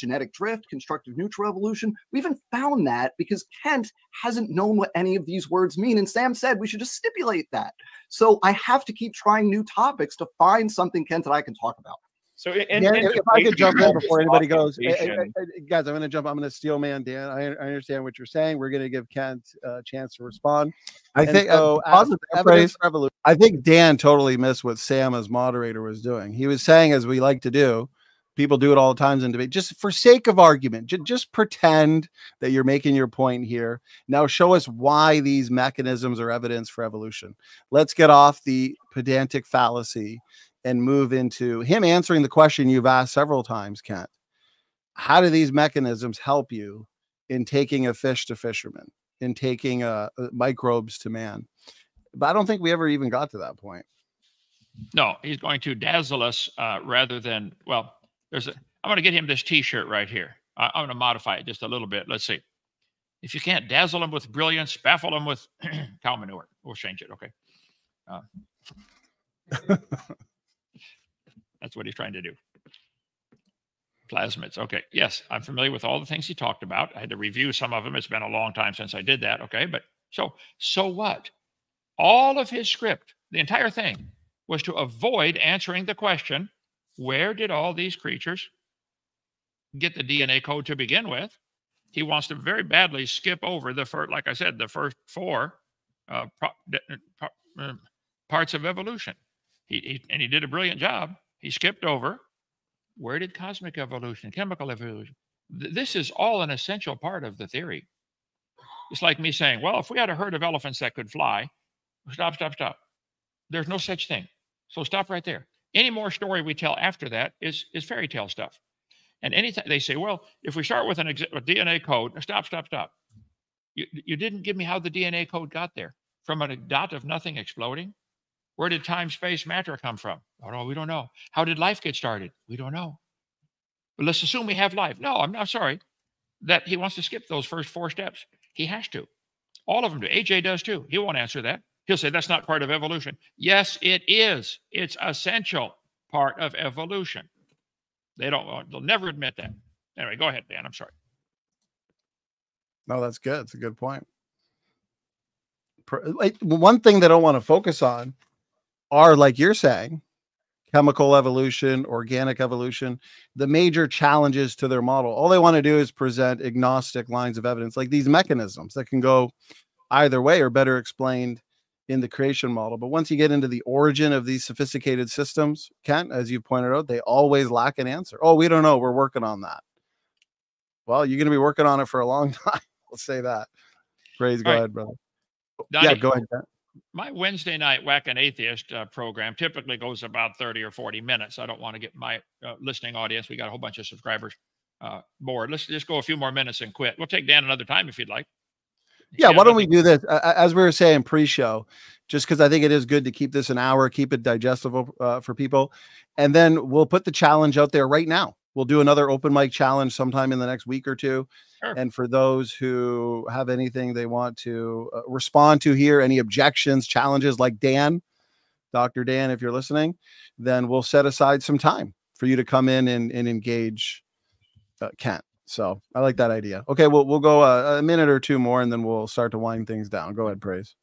Genetic drift, constructive neutral evolution. We even found that because Kent hasn't known what any of these words mean. And Sam said we should just stipulate that. So I have to keep trying new topics to find something, Kent, that I can talk about. So, in, Dan, in if I could jump in before anybody goes, documentation- eh, eh, guys, I'm going to jump. I'm going to steal man, Dan. I, I understand what you're saying. We're going to give Kent a chance to respond. I And think so, uh, positive evidence praise. for evolution, I think Dan totally missed what Sam as moderator was doing. He was saying, as we like to do, people do it all the times in debate, just for sake of argument, ju- just pretend that you're making your point here. Now show us why these mechanisms are evidence for evolution. Let's get off the pedantic fallacy and move into him answering the question you've asked several times, Kent. How do these mechanisms help you in taking a fish to fishermen, in taking uh, uh, microbes to man? But I don't think we ever even got to that point. No, he's going to dazzle us uh, rather than well. There's a. I'm going to get him this T-shirt right here. I, I'm going to modify it just a little bit. Let's see. If you can't dazzle him with brilliance, baffle him with cow manure. We'll change it. Okay. Uh, that's what he's trying to do. Plasmids. Okay. Yes, I'm familiar with all the things he talked about. I had to review some of them. It's been a long time since I did that. Okay. But so, so what? All of his script, the entire thing, was to avoid answering the question where did all these creatures get the DNA code to begin with? He wants to very badly skip over the first, like I said, the first four uh, pro- uh, pro- uh, parts of evolution. He, he and he did a brilliant job. He skipped over where did cosmic evolution, chemical evolution. Th- this is all an essential part of the theory. It's like me saying, well, if we had a herd of elephants that could fly, stop, stop, stop. There's no such thing. So stop right there. Any more story we tell after that is is fairy tale stuff. And anything they say, well, if we start with an ex- a DNA code, stop, stop, stop. You you didn't give me how the DNA code got there from a dot of nothing exploding. Where did time, space, matter come from? Oh no, we don't know. How did life get started? We don't know. But let's assume we have life. No, I'm not sorry. That he wants to skip those first four steps. He has to. All of them do. AJ does too. He won't answer that. He'll say that's not part of evolution. Yes, it is. It's essential part of evolution. They don't. uh, They'll never admit that. Anyway, go ahead, Dan. I'm sorry. No, that's good. It's a good point. One thing they don't want to focus on are, like you're saying, chemical evolution, organic evolution, the major challenges to their model. All they want to do is present agnostic lines of evidence, like these mechanisms that can go either way or better explained in the creation model. But once you get into the origin of these sophisticated systems, Kent, as you pointed out, they always lack an answer. Oh, we don't know. We're working on that. Well, you're going to be working on it for a long time. I'll say that. Praise All right. God, brother. Donnie, yeah, go ahead. Kent. my Wednesday night Whack an Atheist uh, program typically goes about 30 or 40 minutes. I don't want to get my uh, listening audience, we got a whole bunch of subscribers, uh, bored. Let's just go a few more minutes and quit. We'll take Dan another time if you'd like. Yeah, why don't we do this? As we were saying pre-show, just because I think it is good to keep this an hour, keep it digestible uh, for people, and then we'll put the challenge out there right now. We'll do another open mic challenge sometime in the next week or two. Sure. And for those who have anything they want to uh, respond to here, any objections, challenges, like Dan, Dr. Dan, if you're listening, then we'll set aside some time for you to come in and, and engage uh, Kent. So I like that idea. Okay, we'll we'll go a, a minute or two more, and then we'll start to wind things down. Go ahead, praise.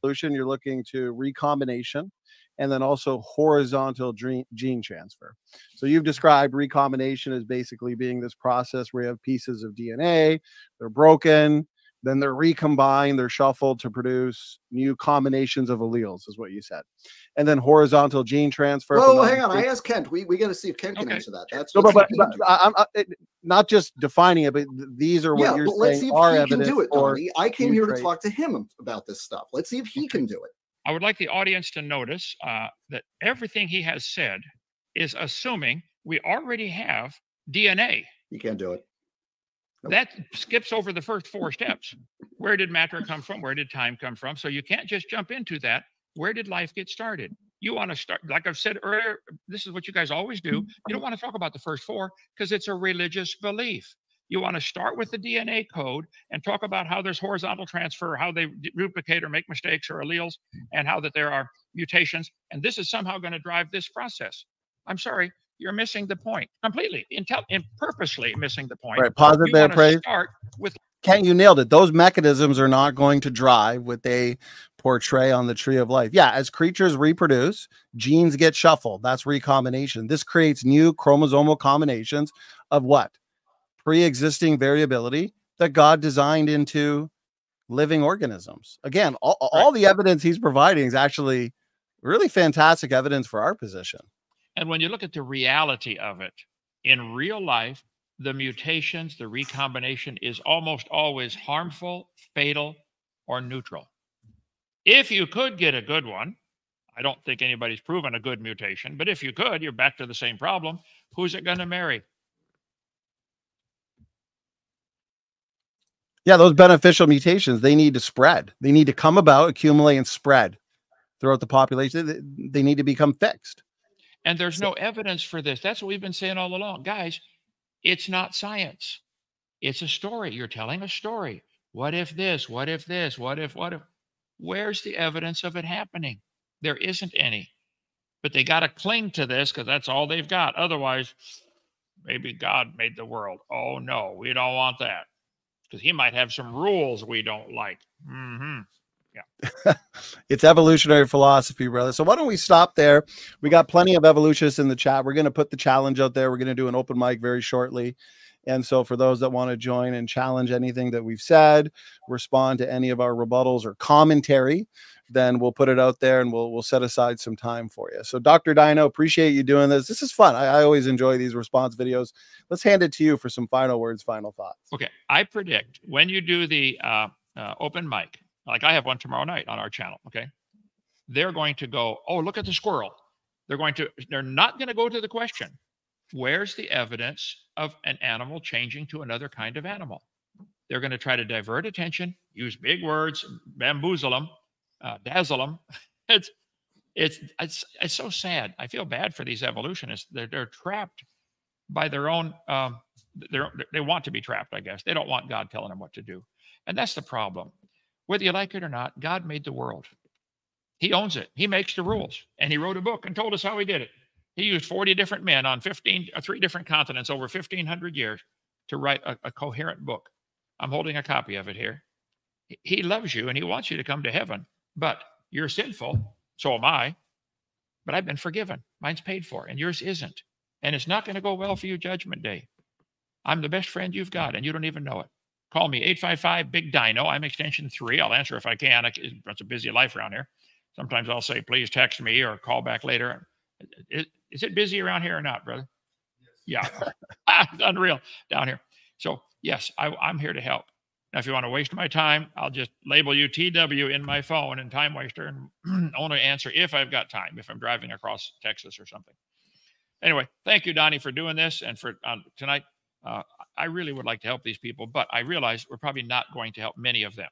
Solution. You're looking to recombination, and then also horizontal gene gene transfer. So you've described recombination as basically being this process where you have pieces of DNA, they're broken, then they're recombined, they're shuffled to produce new combinations of alleles, is what you said. And then horizontal gene transfer. if I'm Whoa, not hang on. I asked Kent. We, we got to see if Kent can answer that. That's no, but, but, but. I, I'm I, it- not just defining it, but these are what yeah, you're but let's see if are he can do it, for. Donnie. I came new here to traits. talk to him about this stuff. Let's see if he can do it. I would like the audience to notice uh, that everything he has said is assuming we already have DNA. He can't do it. Nope. That skips over the first four steps. Where did matter come from? Where did time come from? So you can't just jump into that. Where did life get started? You want to start, like I've said earlier, this is what you guys always do. You don't want to talk about the first four because it's a religious belief. You want to start with the DNA code and talk about how there's horizontal transfer, how they duplicate or make mistakes or alleles, and how that there are mutations. And this is somehow going to drive this process. I'm sorry, you're missing the point completely, intel- and purposely missing the point. Right, pause it You there, praise. Start with Kent, you nailed it. Those mechanisms are not going to drive what they portray on the tree of life. Yeah, as creatures reproduce, genes get shuffled. That's recombination. This creates new chromosomal combinations of what? Pre-existing variability that God designed into living organisms. Again, all, all the evidence he's providing is actually really fantastic evidence for our position. And when you look at the reality of it, in real life, the mutations, the recombination is almost always harmful, fatal, or neutral. If you could get a good one, I don't think anybody's proven a good mutation, but if you could, you're back to the same problem. Who's it going to marry? Yeah, those beneficial mutations, they need to spread. They need to come about, accumulate, and spread throughout the population. They- need to become fixed. And there's no evidence for this. That's what we've been saying all along. Guys, it's not science. It's a story. You're telling a story. What if this? What if this? What if, what if? Where's the evidence of it happening? There isn't any. But they got to cling to this because that's all they've got. Otherwise, maybe God made the world. Oh, no, we don't want that because he might have some rules we don't like. Mm-hmm. Hmm It's evolutionary philosophy, brother. So why don't we stop there? We got plenty of evolutionists in the chat. We're going to put the challenge out there. We're going to do an open mic very shortly. And so for those that want to join and challenge anything that we've said, respond to any of our rebuttals or commentary, then we'll put it out there and we'll we'll set aside some time for you. So Dr. Dino, appreciate you doing this. This is fun. I, I always enjoy these response videos. Let's hand it to you for some final words, final thoughts. Okay, I predict when you do the uh, uh, open mic, like I have one tomorrow night on our channel. Okay, they're going to go, oh, look at the squirrel. They're going to, they're not going to go to the question, where's the evidence of an animal changing to another kind of animal? They're going to try to divert attention, use big words, bamboozle them, uh, dazzle them. It's, it's, it's, it's so sad. I feel bad for these evolutionists. They're, they're trapped by their own, um, they're, they want to be trapped, I guess. They don't want God telling them what to do. And that's the problem. Whether you like it or not, God made the world. He owns it. He makes the rules. And he wrote a book and told us how he did it. He used 40 different men on 15, uh, three different continents over 1,500 years to write a, a coherent book. I'm holding a copy of it here. He- He loves you and he wants you to come to heaven, but you're sinful. So am I. But I've been forgiven. Mine's paid for, and yours isn't. And it's not going to go well for you judgment day. I'm the best friend you've got, and you don't even know it. Call me 855 Big Dino. I'm extension three. I'll answer if I can. It's a busy life around here. Sometimes I'll say, please text me or call back later. Is, it busy around here or not, brother? Yeah. It's unreal down here. So, yes, I, I'm here to help. Now, if you want to waste my time, I'll just label you TW in my phone and time waster and only answer if I've got time, if I'm driving across Texas or something. Anyway, thank you, Donnie, for doing this and for um, tonight. Uh, I really would like to help these people, but I realize we're probably not going to help many of them.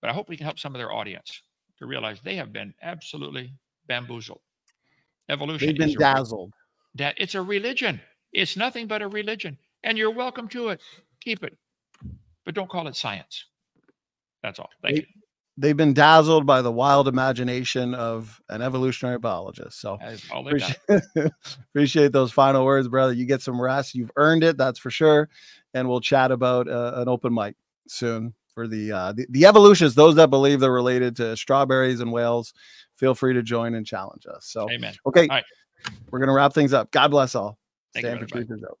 But I hope we can help some of their audience to realize they have been absolutely bamboozled. Evolution They've been dazzled. that it's a religion. It's nothing but a religion, and you're welcome to it. Keep it, but don't call it science. That's all. Thank you. They've been dazzled by the wild imagination of an evolutionary biologist. So That's all they've done. appreciate, appreciate those final words, brother. You get some rest. You've earned it, that's for sure. And we'll chat about uh, an open mic soon for the, uh, the the evolutionists. Those that believe they're related to strawberries and whales, feel free to join and challenge us. So Amen. okay, right. we're gonna wrap things up. God bless all. Thank you, for truth is out.